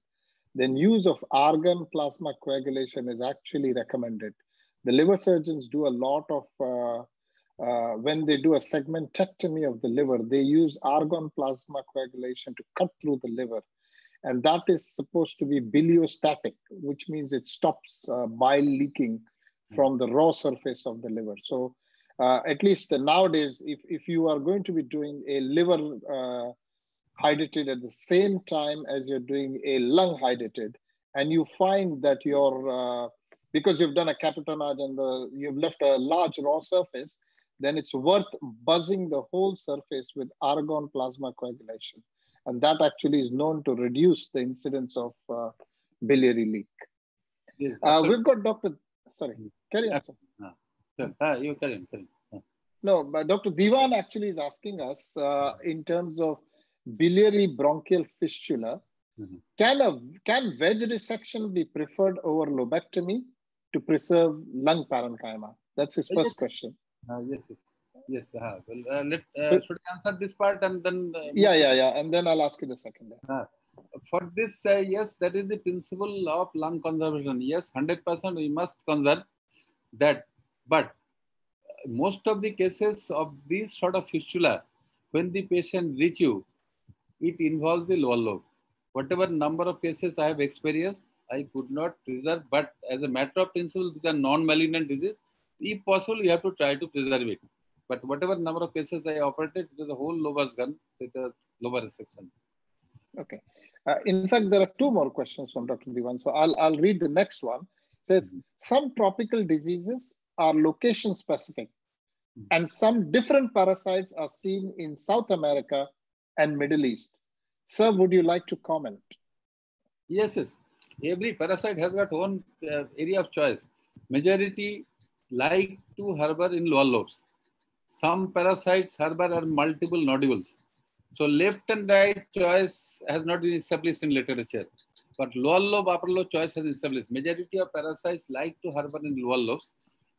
then use of argon plasma coagulation is actually recommended. The liver surgeons do a lot of, uh, uh, when they do a segmentectomy of the liver, they use argon plasma coagulation to cut through the liver. And that is supposed to be biliostatic, which means it stops uh, bile leaking from the raw surface of the liver. So uh, at least nowadays, if, if you are going to be doing a liver uh, hydatid at the same time as you're doing a lung hydatid, and you find that you're, uh, because you've done a capitonage and the, you've left a large raw surface, then it's worth buzzing the whole surface with argon plasma coagulation. And that actually is known to reduce the incidence of uh, biliary leak. Yes, Uh, we've got Dr. Sorry, carry on. Sir. Ah, you carry on, carry on. No, but Dr. Diwan actually is asking us uh, in terms of biliary bronchial fistula. Mhm. Can a can wedge resection be preferred over lobectomy to preserve lung parenchyma? That's his first question. Ah, yes, yes, yes. ah, well, uh, let uh, should I answer this part and then uh, Yeah, yeah, yeah. And then I'll ask you the second. for this, uh, yes, that is the principle of lung conservation. Yes, 100% we must conserve that. But uh, most of the cases of these sort of fistula, when the patient reach you, it involves the lower lobe. Whatever number of cases I have experienced, I could not preserve. But as a matter of principle, these are non-malignant disease. If possible, you have to try to preserve it. But whatever number of cases I operated, a whole lobe was gone with a lower resection. Okay. Uh, in fact, there are two more questions from Dr. Diwan. So I'll, I'll read the next one. It says some tropical diseases are location specific and some different parasites are seen in South America and Middle East. Sir, would you like to comment? Yes, yes. Every parasite has got one uh, area of choice. Majority like to harbor in lower lobes. Some parasites harbor are multiple nodules. So left and right choice has not been established in literature. But lower lobe, upper lobe choice has been established. Majority of parasites like to harbor in lower lobes.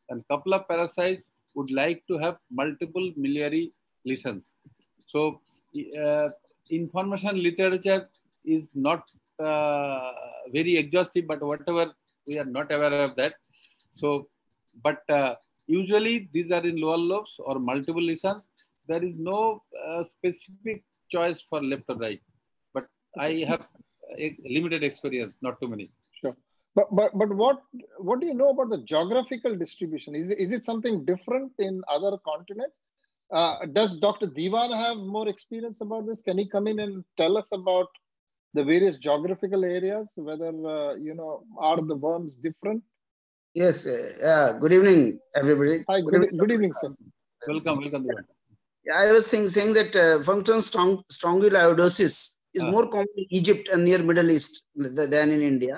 And couple of parasites would like to have multiple miliary lesions. So uh, information literature is not uh, very exhaustive, but whatever we are not aware of that. So, but uh, usually these are in lower lobes or multiple lesions. There is no uh, specific choice for left or right, but I have a limited experience, not too many. Sure. But, but, but what, what do you know about the geographical distribution? Is, is it something different in other continents? Uh, does Dr. Diwan have more experience about this? Can he come in and tell us about the various geographical areas, whether, uh, you know, are the worms different? Yes, uh, good evening, everybody. Hi, good, good, good evening, sir. Welcome, welcome. Yeah, I was think, saying that uh, functional strong, strongyloidosis is Ah. more common in Egypt and near Middle East th- than in India.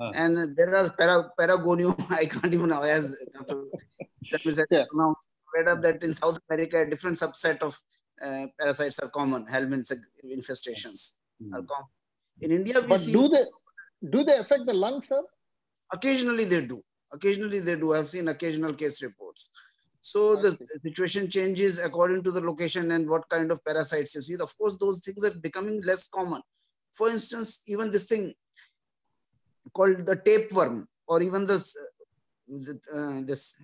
Ah. And there are para, paragonium, I can't even know, as Dr. Yeah. pronounced, read up that in South America, a different subset of uh, parasites are common, helminth infestations are Hmm. common. In India, we But see do they, do they affect the lungs, sir? occasionally they do. Occasionally they do. I've seen occasional case reports. So the situation changes according to the location and what kind of parasites you see. Of course those things are becoming less common. For instance even this thing called the tapeworm or even this uh, this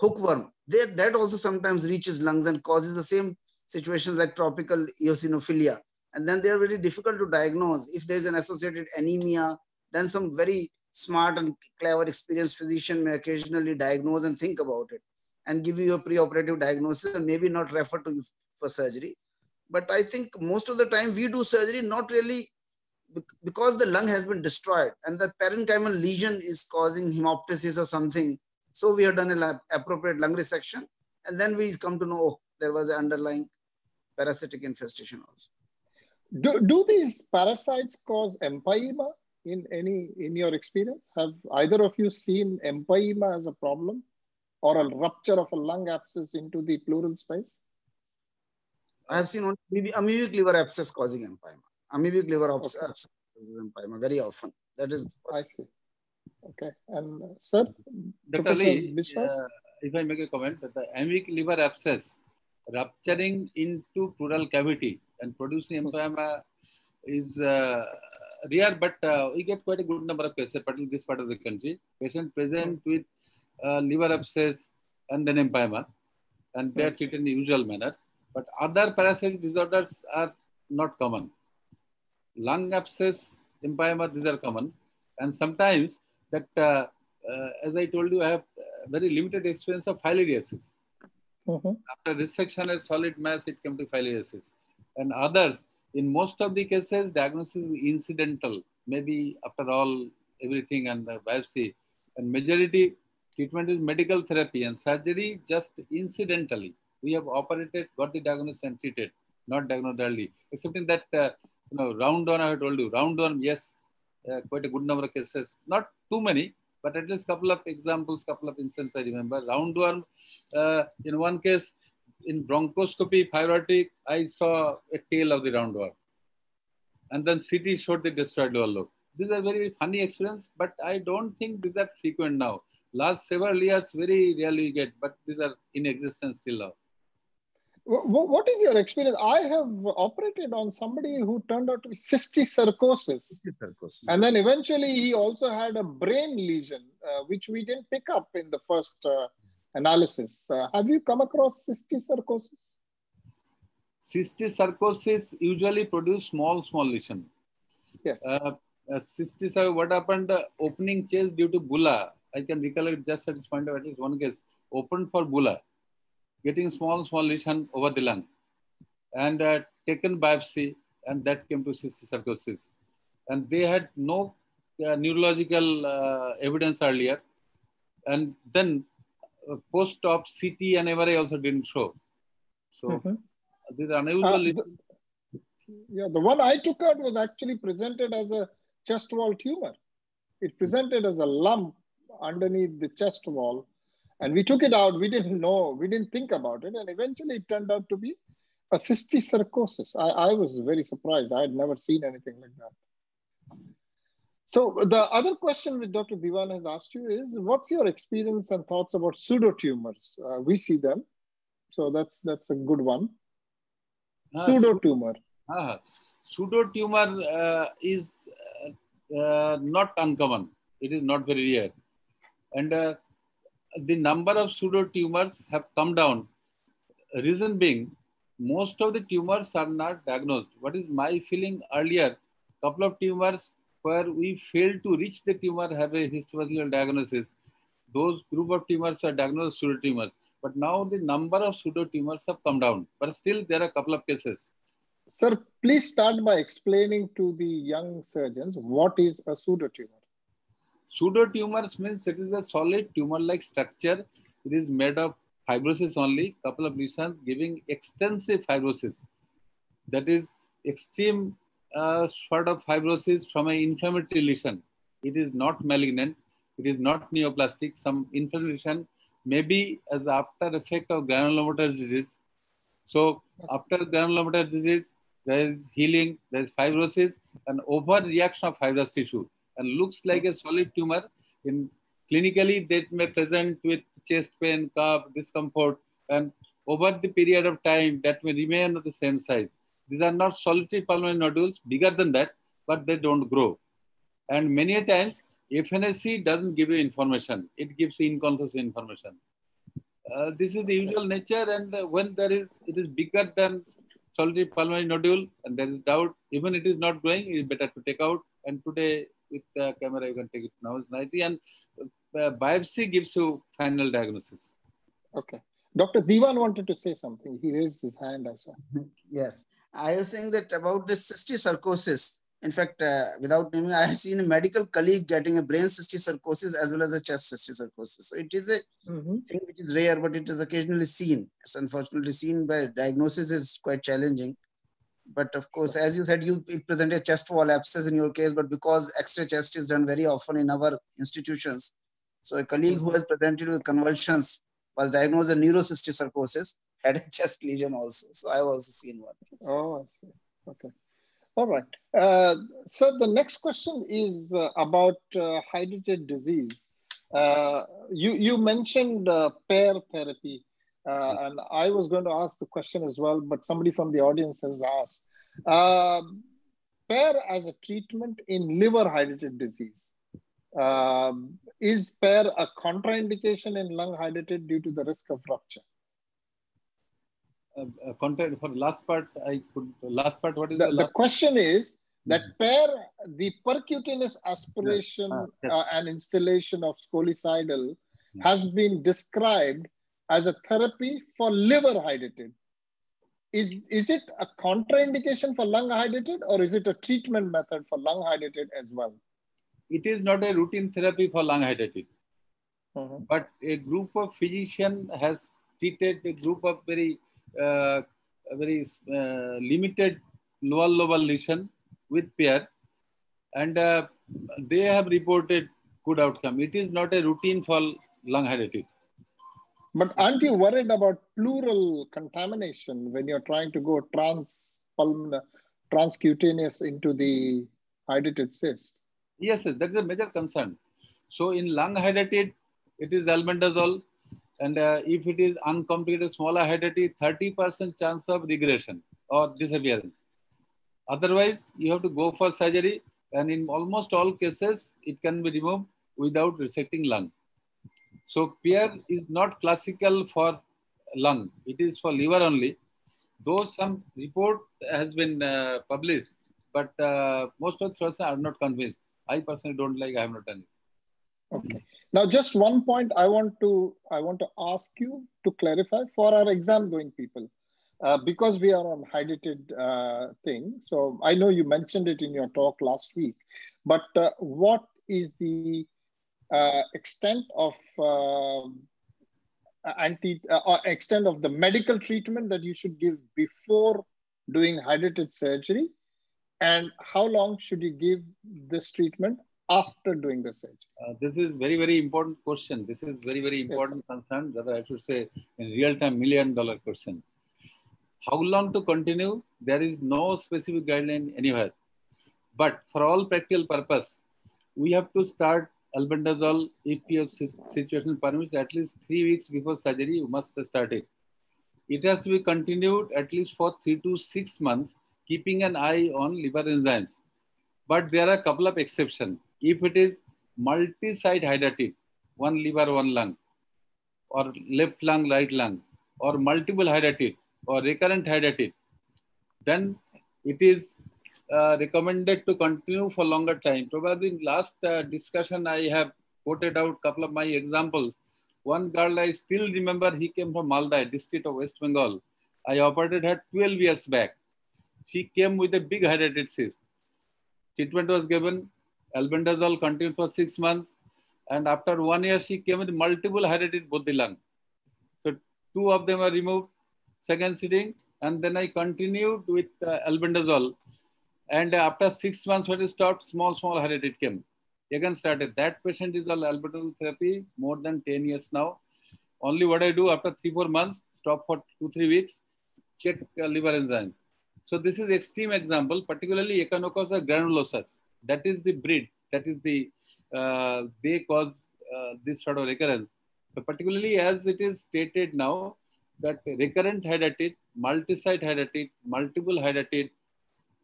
hookworm that that also sometimes reaches lungs and causes the same situations like tropical eosinophilia and then they are very difficult to diagnose. If there is an associated anemia then some very smart and clever experienced physician may occasionally diagnose and think about it and give you a preoperative diagnosis and maybe not refer to you for surgery. But i think most of the time we do surgery not really because the lung has been destroyed and the parenchymal lesion is causing hemoptysis or something. So we have done a lab, appropriate lung resection and then we come to know oh, there was an underlying parasitic infestation also Do, do these parasites cause empyema in any, in your experience? Have either of you seen empyema as a problem or a rupture of a lung abscess into the pleural space? I have seen only amoebic- amoebic liver abscess causing empyema. Amoebic liver abs- Okay. abscess causing empyema very often. That is I see. Okay. And uh, sir, Dr. Professor uh, if I make a comment, that the amoebic liver abscess rupturing into pleural cavity and producing empyema is uh, rare, but uh, we get quite a good number of cases, particularly this part of the country. Patient present with uh, liver abscess and then empyema, and they are treated in the usual manner. But other parasitic disorders are not common. Lung abscess, empyema, these are common. And sometimes that, uh, uh, as I told you, I have uh, very limited experience of filariasis. Mhm. After resection as solid mass, it came to filariasis. And others, in most of the cases, diagnosis is incidental. Maybe after all, everything and uh, biopsy. And majority treatment is medical therapy and surgery just incidentally. We have operated, got the diagnosis and treated, not diagnosed early. Except in that, uh, you know, round one, I have told you, round one, yes, uh, quite a good number of cases. Not too many, but at least couple of examples, couple of instances I remember. Roundworm, uh, in one case, in bronchoscopy, fiberoptic, I saw a tail of the roundworm. And then CT showed the destroyed lower lobe. These are very funny experience, but I don't think these are frequent now. Last several years, very rarely we get, but these are in existence still now. Wh- wh- What is your experience? I have operated on somebody who turned out to be cysticercosis. And then eventually he also had a brain lesion, uh, which we didn't pick up in the first uh, analysis. Uh, have you come across cysticercosis? Cysticercosis usually produce small, small lesion. Yes. Uh, uh, cysticercosis, what happened? Uh, opening chest due to bulla. I can recollect just at this point of at least one case. Opened for bulla, getting small, small lesion over the lung, and uh, taken biopsy, and that came to cysticercosis. And they had no uh, neurological uh, evidence earlier, and then uh, post-op CT and MRI also didn't show. So Mhm. these are unusual. Uh, lesions. Yeah, the one I took out was actually presented as a chest wall tumor. It presented as a lump underneath the chest wall. And we took it out. We didn't know, we didn't think about it. And eventually it turned out to be a cysticercosis. I, I was very surprised. I had never seen anything like that. So the other question which Dr. Diwan has asked you is, what's your experience and thoughts about pseudotumors? Uh, we see them. So that's that's a good one. Ah, Pseudotumor. Ah, pseudotumor uh, is uh, uh, not uncommon. It is not very rare. And uh, the number of pseudotumors have come down. Reason being, most of the tumors are not diagnosed. What is my feeling earlier? Couple of tumors where we failed to reach the tumor have a histological diagnosis. Those group of tumors are diagnosed pseudotumors. But now the number of pseudotumors have come down. But still there are a couple of cases. Sir, please start by explaining to the young surgeons what is a pseudotumor. Pseudotumors means it is a solid tumor-like structure. It is made of fibrosis only, couple of lesions giving extensive fibrosis. That is extreme uh, sort of fibrosis from an inflammatory lesion. It is not malignant. It is not neoplastic. Some inflammation may be as after effect of granulomatous disease. So after granulomatous disease, there is healing, there is fibrosis, and overreaction of fibrous tissue, and looks like a solid tumor. In clinically, that may present with chest pain, cough, discomfort, and over the period of time, that may remain of the same size. These are not solitary pulmonary nodules, bigger than that, but they don't grow. And many a times, FNAC doesn't give you information; it gives inconclusive information. Uh, this is the usual nature, and when there is, it is bigger than solitary pulmonary nodule, and there is doubt, even it is not growing, it is better to take out. And today, with the camera, you can take it now. It's 90, and uh, biopsy gives you final diagnosis. Okay. Dr. Diwan wanted to say something. He raised his hand, I saw. Yes, I was saying that about this cysticercosis. In fact, uh, without naming, I have seen a medical colleague getting a brain cysticercosis as well as a chest cysticercosis. So it is a thing which is rare, but it is occasionally seen. It's unfortunately seen, but diagnosis is quite challenging. But of course, as you said, you it presented chest wall abscess in your case, but because X-ray chest is done very often in our institutions, so a colleague who has presented with convulsions was diagnosed with neurocysticercosis, had a chest lesion also. So I have also seen one. Oh, I see. Okay. All right. Uh, so the next question is uh, about uh, hydatid disease. Uh, you, you mentioned uh, PAIR therapy, uh, and I was going to ask the question as well, but somebody from the audience has asked. Um, PAIR as a treatment in liver hydatid disease. Um, is PAIR a contraindication in lung hydatid due to the risk of rupture? Uh, uh, content for the last part, I could last part. What is The, the, the question is that PAIR the percutaneous aspiration Ah, yes. uh, and instillation of scolicidal has been described as a therapy for liver hydatid. Is, is it a contraindication for lung hydatid or is it a treatment method for lung hydatid as well? It is not a routine therapy for lung hydatid, Mhm. but a group of physician has treated a group of very uh, very uh, limited lower lobar lesion with PAIR, and uh, they have reported good outcome. It is not a routine for lung hydatid. But aren't you worried about pleural contamination when you're trying to go trans transcutaneous into the hydatid cyst? Yes, that is a major concern. So in lung hydatid, it is albendazole, and uh, if it is uncomplicated smaller hydatid, 30% chance of regression or disappearance. Otherwise, you have to go for surgery, and in almost all cases, it can be removed without resecting lung. So PAIR is not classical for lung; it is for liver only. Though some report has been uh, published, but uh, most of the persons are not convinced. I personally don't like. I have not done it. Okay. Now, just one point I want to I want to ask you to clarify for our exam going people, uh, because we are on hydatid uh, thing. So I know you mentioned it in your talk last week, but uh, what is the uh, extent of um, anti uh, or extent of the medical treatment that you should give before doing hydatid surgery? And how long should you give this treatment after doing the surgery? Uh, this is very, very important question. This is very, very important concern. Rather, I should say in real time, million dollar question. How long to continue? There is no specific guideline anywhere. But for all practical purpose, we have to start albendazole if your situation permits at least three weeks before surgery, you must start it. It has to be continued at least for three to six months, keeping an eye on liver enzymes. But there are a couple of exceptions. If it is multi-site hydatid, one liver, one lung, or left lung, right lung, or multiple hydatid, or recurrent hydatid, then it is uh, recommended to continue for longer time. Probably in last uh, discussion, I have quoted out a couple of my examples. One girl I still remember, he came from Malda, district of West Bengal. I operated her 12 years back. She came with a big hydatid cyst. Treatment was given, albendazole continued for six months. And after one year, she came with multiple hydatid both the lung. So two of them were removed, second sitting. And then I continued with uh, albendazole and after six months, when it stopped, small, small hydatid came. Again started. That patient is on albendazole therapy more than 10 years now. Only what I do after three, four months, stop for two, three weeks, check uh, liver enzymes. So this is extreme example, particularly Echinococcus granulosus. That is the breed. That is the, uh, they cause uh, this sort of recurrence. So particularly as it is stated now, that recurrent hydatid, multi-site hydatid, multiple hydatid,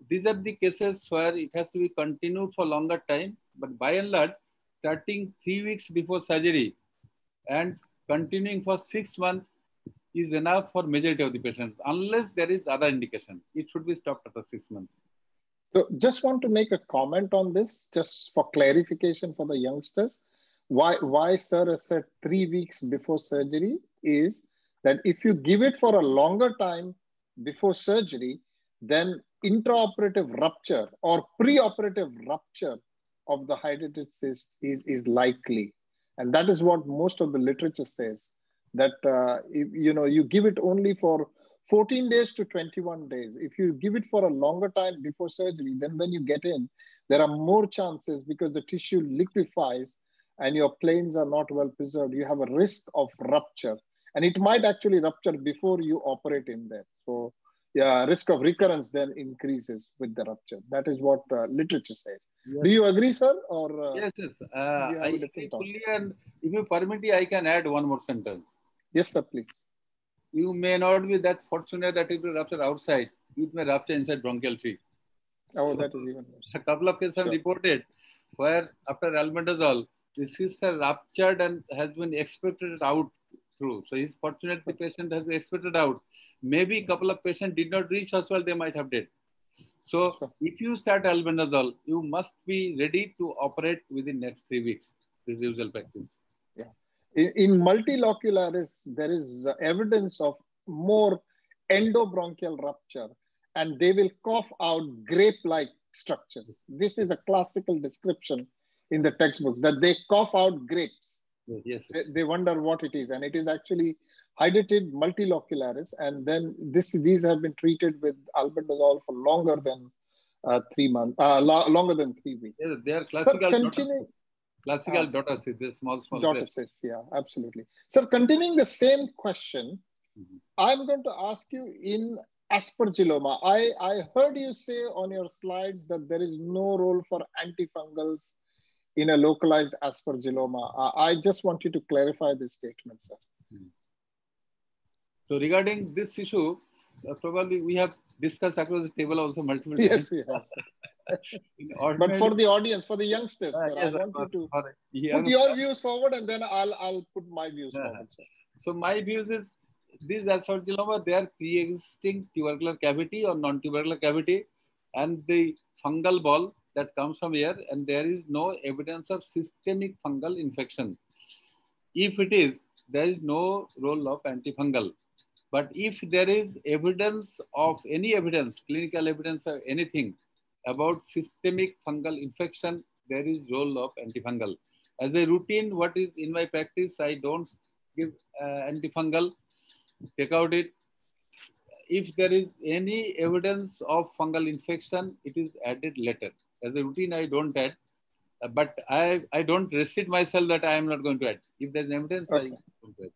these are the cases where it has to be continued for longer time. But by and large, starting three weeks before surgery and continuing for six months is enough for majority of the patients, unless there is other indication. It should be stopped after six months. So just want to make a comment on this, just for clarification for the youngsters. Why, why sir has said three weeks before surgery is that if you give it for a longer time before surgery, then intraoperative rupture or preoperative rupture of the hydatid cyst is, is likely. And that is what most of the literature says, that uh, if, you know, you give it only for 14 days to 21 days. If you give it for a longer time before surgery, then when you get in, there are more chances because the tissue liquefies and your planes are not well preserved. You have a risk of rupture. And it might actually rupture before you operate in there. So yeah, risk of recurrence then increases with the rupture. That is what uh, literature says. Yes. Do you agree, sir? Or uh, yes, yes. Uh, I fully and if you permit me, I can add one more sentence. Yes, sir. Please. You may not be that fortunate that it will rupture outside. It may rupture inside bronchial tree. Oh, so, that is even worse. A couple of cases sure. have reported where after albendazole, the cyst has ruptured and has been expected out through. So he's fortunate the patient has expected out. Maybe a couple of patients did not reach hospital, they might have died. So if you start albendazole, you must be ready to operate within next three weeks. This is usual practice. Yeah. In, in multilocularis, there is evidence of more endobronchial rupture and they will cough out grape-like structures. This is a classical description in the textbooks that they cough out grapes Yes. They, they, wonder what it is, and it is actually hydatid multilocularis. And then this these have been treated with albendazole for longer than uh, three months, uh, lo longer than three weeks. Yes, they are classical. So continue, classical uh, daughter cysts, small small. Cysts, yeah, absolutely. So continuing the same question, mm -hmm. I'm going to ask you in aspergilloma. I, I heard you say on your slides that there is no role for antifungals in a localized aspergilloma. I just want you to clarify this statement, sir. So regarding this issue, uh, probably we have discussed across the table also multiple yes, times. Yes, But for the audience, for the youngsters, uh, sir, yes, I want for, you to put your views forward and then I'll, I'll put my views uh, forward. Sir. So my views is these aspergilloma, they are pre-existing tubercular cavity or non-tubercular cavity and the fungal ball that comes from here and there is no evidence of systemic fungal infection. If it is, there is no role of antifungal. But if there is evidence of any evidence, clinical evidence or anything about systemic fungal infection, there is role of antifungal. As a routine, what is in my practice, I don't give uh, antifungal, take out it. if there is any evidence of fungal infection, it is added later. As a routine, I don't add, uh, but I, I don't restrict myself that I am not going to add. If there's evidence, Okay. I don't add.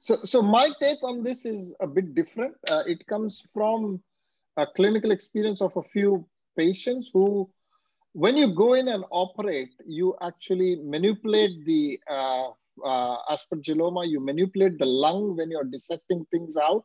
So, so my take on this is a bit different. Uh, it comes from a clinical experience of a few patients who, when you go in and operate, you actually manipulate the uh, uh, aspergilloma, you manipulate the lung when you're dissecting things out.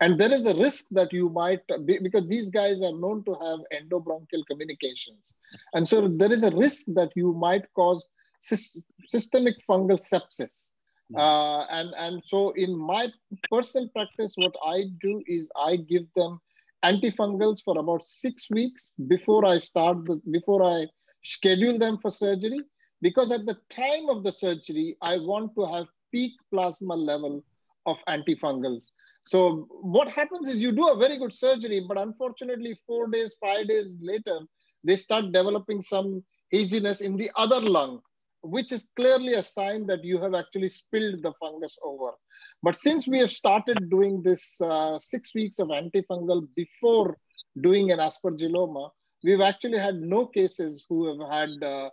And there is a risk that you might, because these guys are known to have endobronchial communications. And so there is a risk that you might cause systemic fungal sepsis. Uh, and and so in my personal practice, what I do is I give them antifungals for about six weeks before I start the before I schedule them for surgery. Because at the time of the surgery, I want to have peak plasma level of antifungals. So what happens is you do a very good surgery, but unfortunately, four days, five days later, they start developing some haziness in the other lung which is clearly a sign that you have actually spilled the fungus over. But since we have started doing this uh, six weeks of antifungal before doing an aspergilloma, we've actually had no cases who have had uh,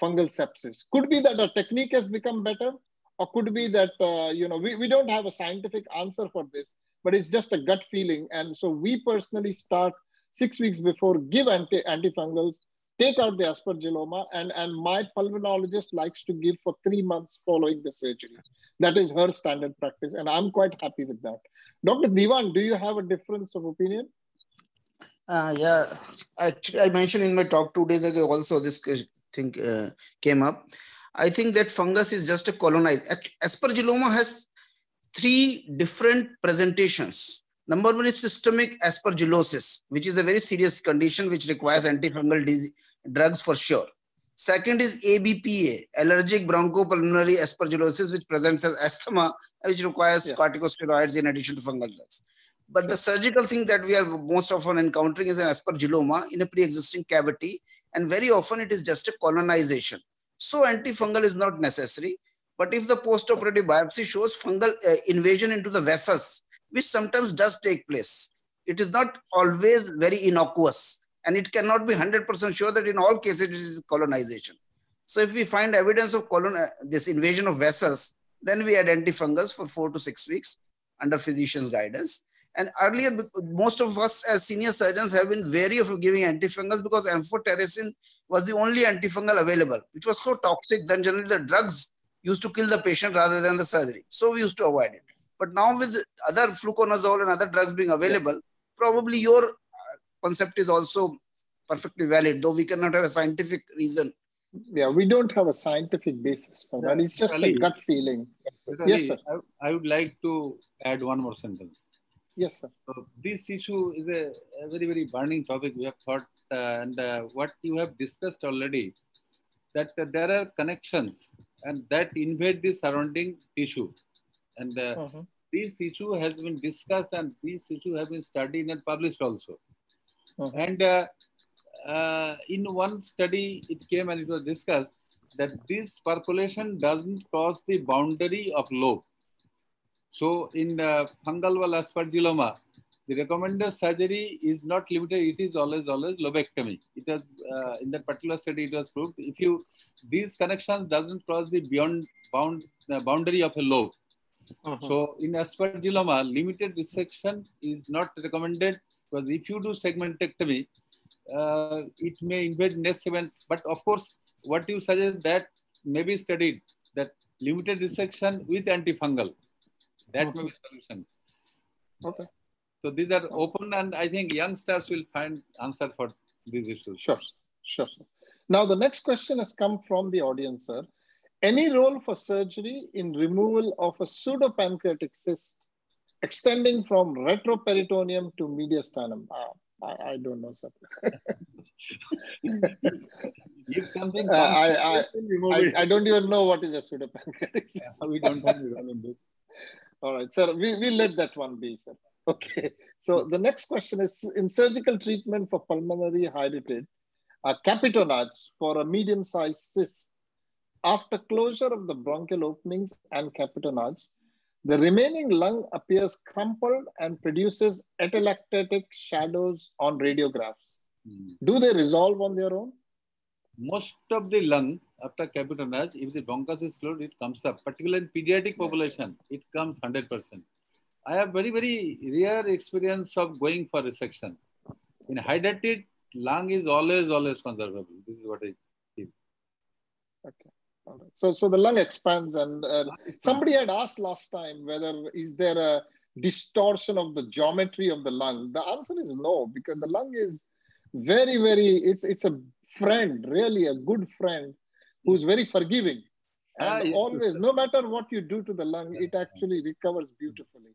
fungal sepsis. Could be that our technique has become better, or could be that, uh, you know, we, we don't have a scientific answer for this, but it's just a gut feeling. And so we personally start six weeks before, give anti antifungals, take out the aspergilloma and, and my pulmonologist likes to give for three months following the surgery. That is her standard practice and I'm quite happy with that. Dr. Diwan, do you have a difference of opinion? Uh, yeah, actually, I mentioned in my talk two days ago also this thing uh, came up. I think that fungus is just a colonized. Aspergilloma has three different presentations. Number one is systemic aspergillosis, which is a very serious condition which requires antifungal drugs for sure. Second is ABPA, allergic bronchopulmonary aspergillosis, which presents as asthma, which requires yeah. corticosteroids in addition to fungal drugs. But the surgical thing that we are most often encountering is an aspergilloma in a pre-existing cavity, and very often it is just a colonization. So antifungal is not necessary. But if the post-operative biopsy shows fungal uh, invasion into the vessels, which sometimes does take place, it is not always very innocuous. And it cannot be 100% sure that in all cases it is colonization. So if we find evidence of colon, uh, this invasion of vessels, then we add antifungals for four to six weeks under physician's guidance. And earlier, most of us as senior surgeons have been wary of giving antifungals because amphotericin was the only antifungal available, which was so toxic that generally the drugs used to kill the patient rather than the surgery. So we used to avoid it. But now with other fluconazole and other drugs being available, probably your uh, concept is also perfectly valid, though we cannot have a scientific reason. Yeah, we don't have a scientific basis for that. It's just Ali, a gut feeling. Ali, Yes, sir. I, I would like to add one more sentence. Yes, sir. So this issue is a, a very, very burning topic. We have thought, uh, and uh, what you have discussed already, that uh, there are connections and that invade the surrounding tissue. And uh, Mhm. this issue has been discussed and this issue has been studied and published also. Mhm. And uh, uh, in one study, it came and it was discussed that this percolation doesn't cross the boundary of lobe. So in the fungal ball aspergilloma, the recommended surgery is not limited. It is always, always lobectomy. It was uh, in that particular study, it was proved if you these connections doesn't cross the beyond bound uh, boundary of a lobe. So in aspergilloma, limited resection is not recommended because if you do segmentectomy, uh, it may invade next segment. But of course, what you suggest that may be studied that limited resection with antifungal. That may be solution. Okay. So these are open, and I think youngsters will find answer for these issues. Sure, sure. Now, the next question has come from the audience, sir. Any role for surgery in removal of a pseudopancreatic cyst extending from retroperitoneum to mediastinum? Uh, I, I don't know, sir. If something, Uh, I- I- I. I don't even know what is a pseudopancreatic cyst. we don't have to remove this. All right, sir, we, we let that one be, sir. Okay, so the next question is in surgical treatment for pulmonary hydatid, a capitonage for a medium-sized cyst, after closure of the bronchial openings and capitonage, The remaining lung appears crumpled and produces atelectatic shadows on radiographs. Hmm. Do they resolve on their own? Most of the lung after capitonage, if the bronchus is closed, it comes up. Particularly in pediatric population, it comes 100%. I have very, very rare experience of going for resection. In hydatid, lung is always, always conservable. This is what I Okay. All right. So, so the lung expands, and uh, somebody had asked last time whether is there a distortion of the geometry of the lung. The answer is no, because the lung is very, very. It's it's a friend, really a good friend, who's very forgiving, and Ah, yes, always, yes. no matter what you do to the lung, it actually recovers beautifully.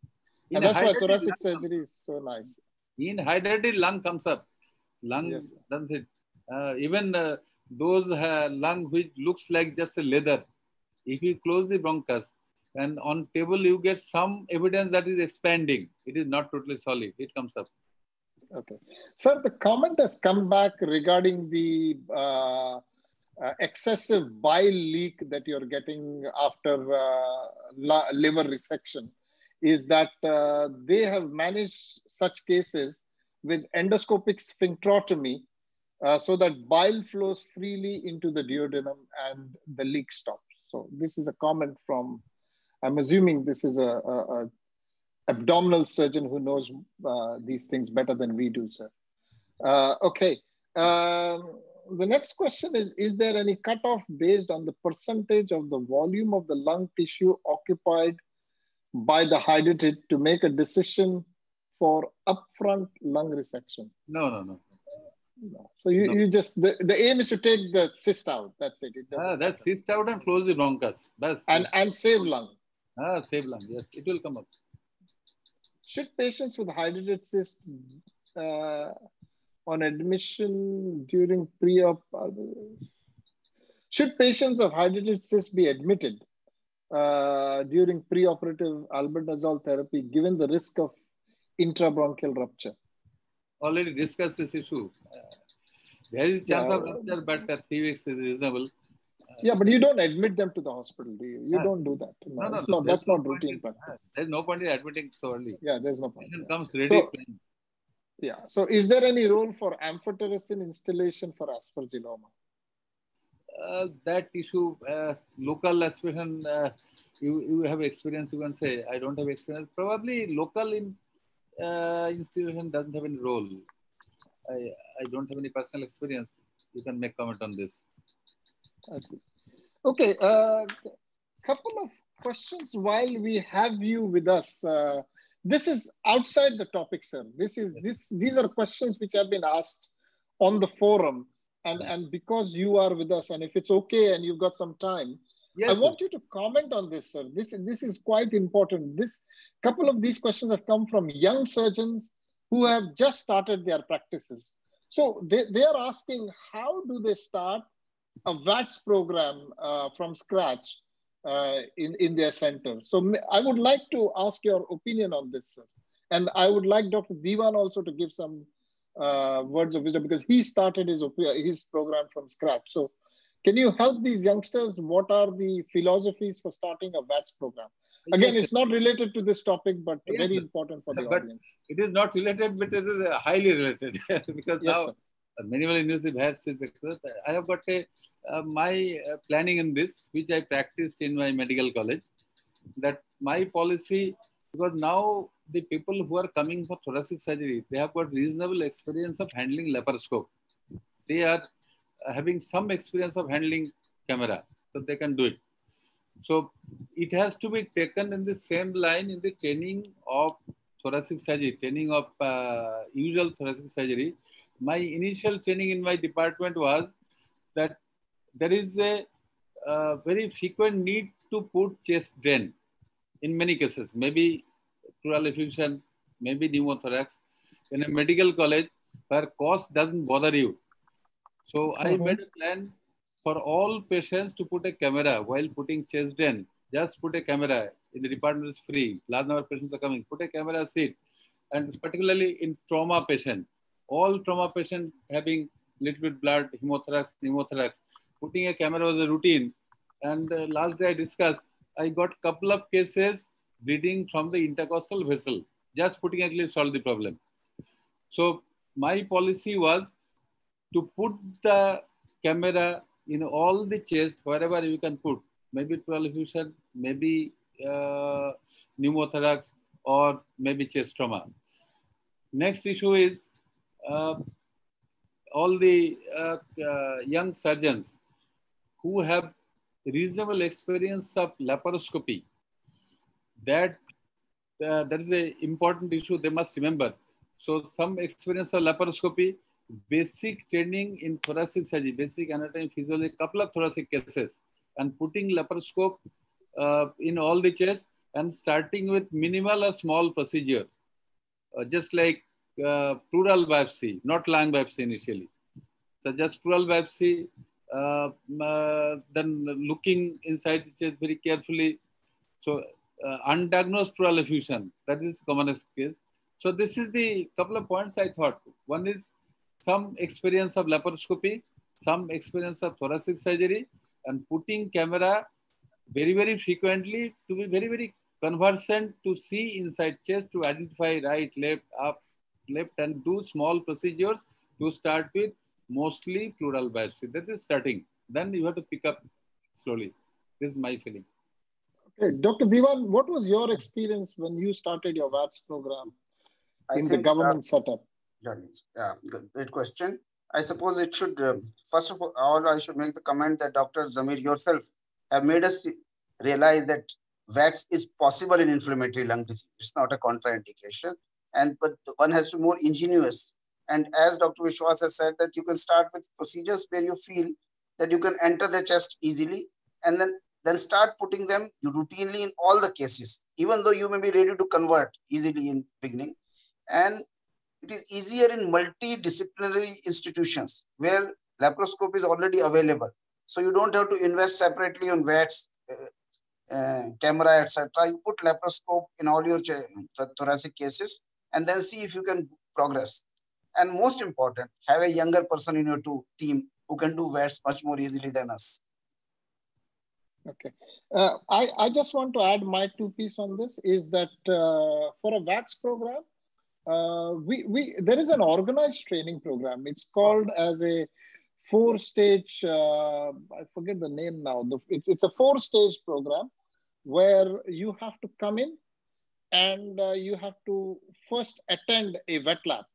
In And that's why thoracic surgery is so nice. in hydatid lung comes up lung Yes, does it uh, even uh, those uh, lung which looks like just a leather if you close the bronchus and on table you get some evidence that is expanding it is not totally solid it comes up Okay. Sir, the comment has come back regarding the uh, excessive bile leak that you're getting after uh, liver resection. Is that uh, they have managed such cases with endoscopic sphincterotomy uh, so that bile flows freely into the duodenum and the leak stops. So, this is a comment from, I'm assuming this is a, a, a abdominal surgeon who knows uh, these things better than we do, sir. Uh, okay. Um, the next question is Is there any cutoff based on the percentage of the volume of the lung tissue occupied by the hydatid to make a decision for upfront lung resection? no no no No. So you, No. you just, the, the aim is to take the cyst out. That's it. it ah, that's matter. cyst out and close the bronchus that's and, and save lung. ah, save lung yes it will come up Should patients with hydatid cyst uh, on admission during pre-op, should patients of hydatid cyst be admitted uh, during pre-operative albendazole therapy given the risk of intrabronchial rupture? already discussed this issue uh, there is chance of rupture but uh, three weeks is reasonable Yeah, but you don't admit them to the hospital, do you? You don't do that. No, no, no, no, not, that's no not routine in- practice. there's no point in admitting so early Yeah, there's no point. patient yeah. comes ready So-. Yeah. So is there any role for amphotericin instillation for aspergilloma? uh, that issue, uh, local aspiration, uh, you, you have experience, you can say, I don't have experience. Probably local in, uh, institution doesn't have any role. I, I don't have any personal experience. You can make comment on this. I see. Okay, uh, couple of questions while we have you with us. This is outside the topic, sir. This is this. These are questions which have been asked on the forum, and and because you are with us, and if it's okay and you've got some time, Yes, I sir. want you to comment on this, sir. This this is quite important. This couple of these questions have come from young surgeons who have just started their practices. So they, they are asking how do they start a VATS program uh, from scratch uh, in, in their center. So I would like to ask your opinion on this, sir. And I would like Dr. Diwan also to give some uh, words of wisdom because he started his, his program from scratch. So can you help these youngsters? What are the philosophies for starting a VATS program? Again, Yes, it's not related to this topic, but Yes, very important for the But- audience. it is not related, but it is highly related because Yes, now sir. Minimal invasive hair is expert. I have got a uh, my uh, planning in this, which I practiced in my medical college. That my policy, because now the people who are coming for thoracic surgery, they have got reasonable experience of handling laparoscope. They are uh, having some experience of handling camera, so they can do it. So it has to be taken in the same line in the training of thoracic surgery, training of uh, usual thoracic surgery. My initial training in my department was that there is a uh, very frequent need to put chest drain in many cases, maybe pleural effusion, maybe pneumothorax. In a medical college where cost doesn't bother you. So I Mhm. made a plan for all patients to put a camera while putting chest drain. Just put a camera. In the department is free. Large number of patients are coming. Put a camera seat. And particularly in trauma patient, all trauma patient having little bit blood, hemothorax, pneumothorax, putting a camera was a routine. And uh, last day I discussed, I got a couple of cases bleeding from the intercostal vessel. Just putting a clip solved the problem. So my policy was to put the camera in all the chest wherever you can put. Maybe pleural effusion, maybe uh, pneumothorax, or maybe chest trauma. Next issue is all the uh, uh, young surgeons who have reasonable experience of laparoscopy. That uh, that is an important issue they must remember. So some experience of laparoscopy, basic training in thoracic surgery, basic anatomy, physiology, couple of thoracic cases, and putting laparoscope uh, in all the chest and starting with minimal or small procedure, uh, just like uh, pleural biopsy, not lung biopsy initially. So just pleural biopsy, uh, uh, then looking inside the chest very carefully. So uh, undiagnosed pleural effusion, that is commonest case. So this is the couple of points I thought. One is some experience of laparoscopy, some experience of thoracic surgery, and putting camera very, very frequently to be very, very conversant to see inside chest to identify right, left, up, left, and do small procedures to start with mostly pleural biopsy. That is starting. Then you have to pick up slowly. This is my feeling. Okay, Dr. Diwan, what was your experience when you started your VATS program I in the think, government setup? Yeah, yeah, good, great question. I suppose it should, uh, first of all, I should make the comment that Dr. Zamir yourself have made us realize that VATS is possible in inflammatory lung disease. It's not a contraindication. And but one has to be more ingenious. And as Dr. Vishwas has said, that you can start with procedures where you feel that you can enter the chest easily and then then start putting them routinely in all the cases, even though you may be ready to convert easily in beginning. And it is easier in multidisciplinary institutions where laparoscope is already available. So you don't have to invest separately on VATS, uh, uh, camera, etc. You put laparoscope in all your thoracic cases and then see if you can progress. And most important, have a younger person in your team who can do VATS much more easily than us. Okay. Uh, I, I just want to add my two piece on this is that uh, for a VATS program, uh, we, we there is an organized training program. It's called as a four stage, uh, I forget the name now. The, it's, it's a four stage program where you have to come in and uh, you have to first attend a wet lab.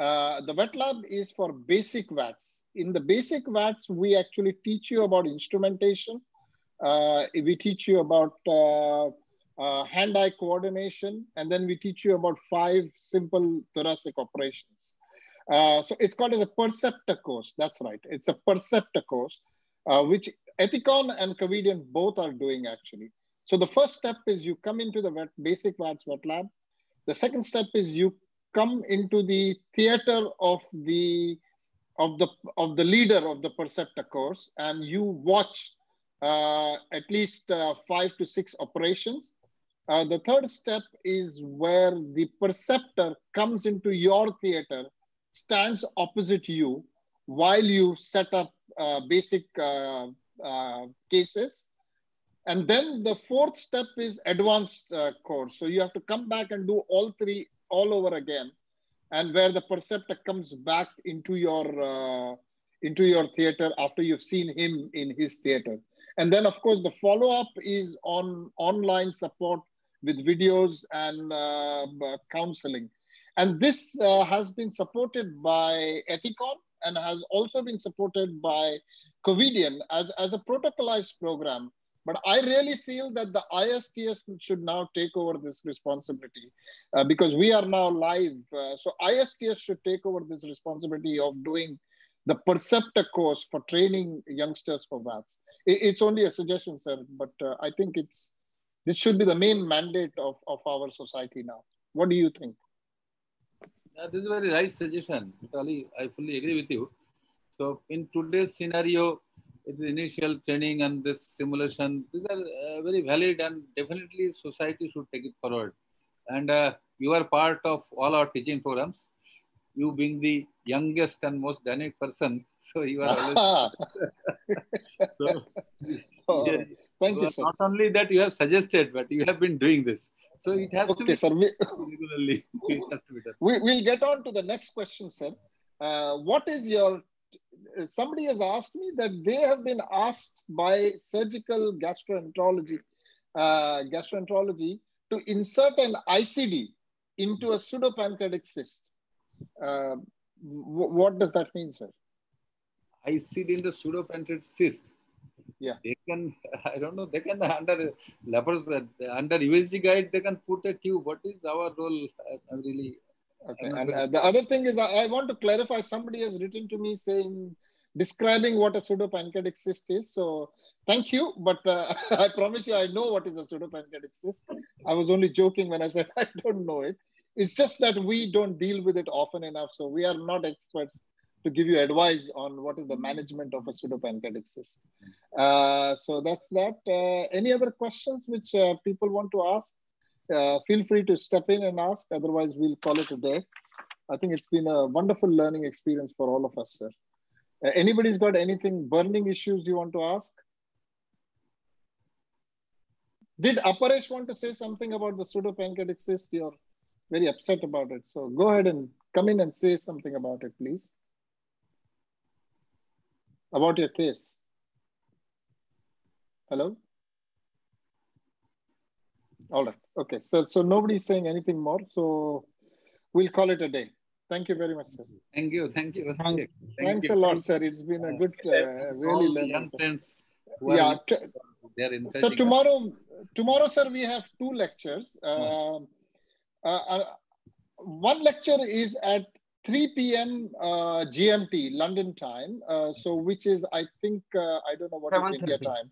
Uh, the wet lab is for basic VATS. In the basic VATS, we actually teach you about instrumentation, uh, we teach you about uh, uh, hand-eye coordination, and then we teach you about five simple thoracic operations. Uh, so it's called as a Preceptor course. That's right. It's a Preceptor course, which Ethicon and Covidien both are doing actually. So the first step is you come into the wet, basic VATS wet lab. The second step is you come into the theater of the of the of the leader of the Preceptor course, and you watch uh, at least uh, five to six operations. Uh, the third step is where the preceptor comes into your theater, stands opposite you while you set up uh, basic uh, uh, cases. And then the fourth step is advanced course. So you have to come back and do all three all over again. And where the preceptor comes back into your into your theater after you've seen him in his theater. And then, of course, the follow up is on online support with videos and uh, counseling. And this uh, has been supported by Ethicon and has also been supported by Covidien as, as a protocolized program. But I really feel that the ISTS should now take over this responsibility uh, because we are now live. Uh, so ISTS should take over this responsibility of doing the Preceptor course for training youngsters for VATS it's only a suggestion, sir, but uh, I think it's this should be the main mandate of, of our society now. What do you think? This is a very right suggestion. Totally, I fully agree with you. So in today's scenario, it's initial training and this simulation, these are uh, very valid and definitely society should take it forward. And uh, you are part of all our teaching programs you being the youngest and most dynamic person, so you are always. so, oh, yeah, Thank So you, sir. Not only that you have suggested, but you have been doing this. So it has to be sir. We, regularly. It has to be done. we, we'll get on to the next question, sir. Uh, what is your, somebody has asked me that they have been asked by surgical gastroenterology, uh, gastroenterology to insert an ICD into a pseudopancreatic cyst. Uh, wh- what does that mean, sir? ICD in the pseudopancreatic cyst. Yeah. They can, I don't know, they can under lepers, under USG guide, they can put a tube. What is our role? I'm really, Okay. And uh, the other thing is, I, I want to clarify. Somebody has written to me saying, describing what a pseudopancreatic cyst is. So thank you, but uh, I promise you, I know what is a pseudopancreatic cyst. I was only joking when I said I don't know it. It's just that we don't deal with it often enough. So we are not experts to give you advice on what is the management of a pseudopancreatic cyst. Uh, so that's that. Uh, any other questions which uh, people want to ask? Uh, feel free to step in and ask. Otherwise, we'll call it a day. I think it's been a wonderful learning experience for all of us, sir. Uh, anybody's got anything burning issues you want to ask? Did Aparesh want to say something about the pseudopancreatic cyst? You're very upset about it. So go ahead and come in and say something about it, please. About your case. Hello? All right. Okay. So, so nobody's saying anything more. So we'll call it a day. Thank you very much, sir. thank you, thank you. Thank Thank Thanks you. a lot, sir. It's been a good, uh, really all the learning. young stuff. friends who are Yeah. T- so encouraging us. tomorrow, tomorrow, sir, we have two lectures. Um, uh, uh, one lecture is at 3 p.m. Uh, GMT, London time. Uh, so which is, I think, uh, I don't know what is India 7:30. time.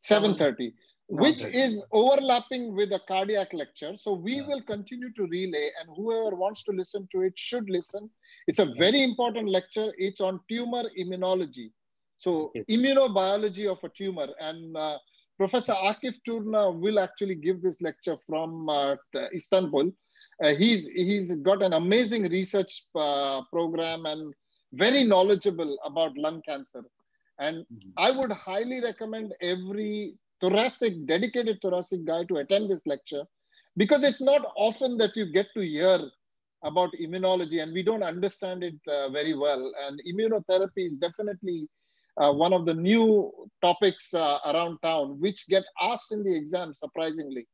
7:30, which is overlapping with a cardiac lecture. So we will continue to relay, and whoever wants to listen to it should listen. It's a very important lecture. It's on tumor immunology. So immunobiology of a tumor. And uh, Professor Akif Turna will actually give this lecture from uh, Istanbul. Uh, he's, he's got an amazing research uh, program and very knowledgeable about lung cancer. And Mhm. I would highly recommend every thoracic, dedicated thoracic guy to attend this lecture because it's not often that you get to hear about immunology and we don't understand it uh, very well. And immunotherapy is definitely uh, one of the new topics uh, around town, which get asked in the exam, surprisingly.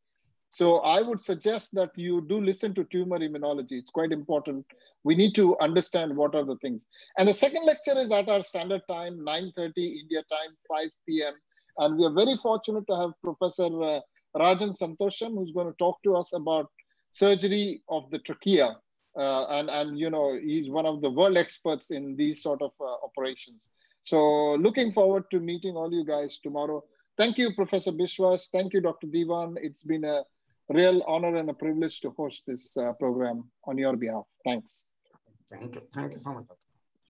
So I would suggest that you do listen to tumor immunology. It's quite important. We need to understand what are the things. And the second lecture is at our standard time, 9.30 India time, 5 p.m. And we are very fortunate to have Professor uh, Rajan Santosham, who's going to talk to us about surgery of the trachea. Uh, and, and, you know, he's one of the world experts in these sort of uh, operations. So looking forward to meeting all you guys tomorrow. Thank you, Professor Bishwas. Thank you, Dr. Diwan. It's been a real honor and a privilege to host this uh, program on your behalf. Thanks. Thank you. Thank you so much.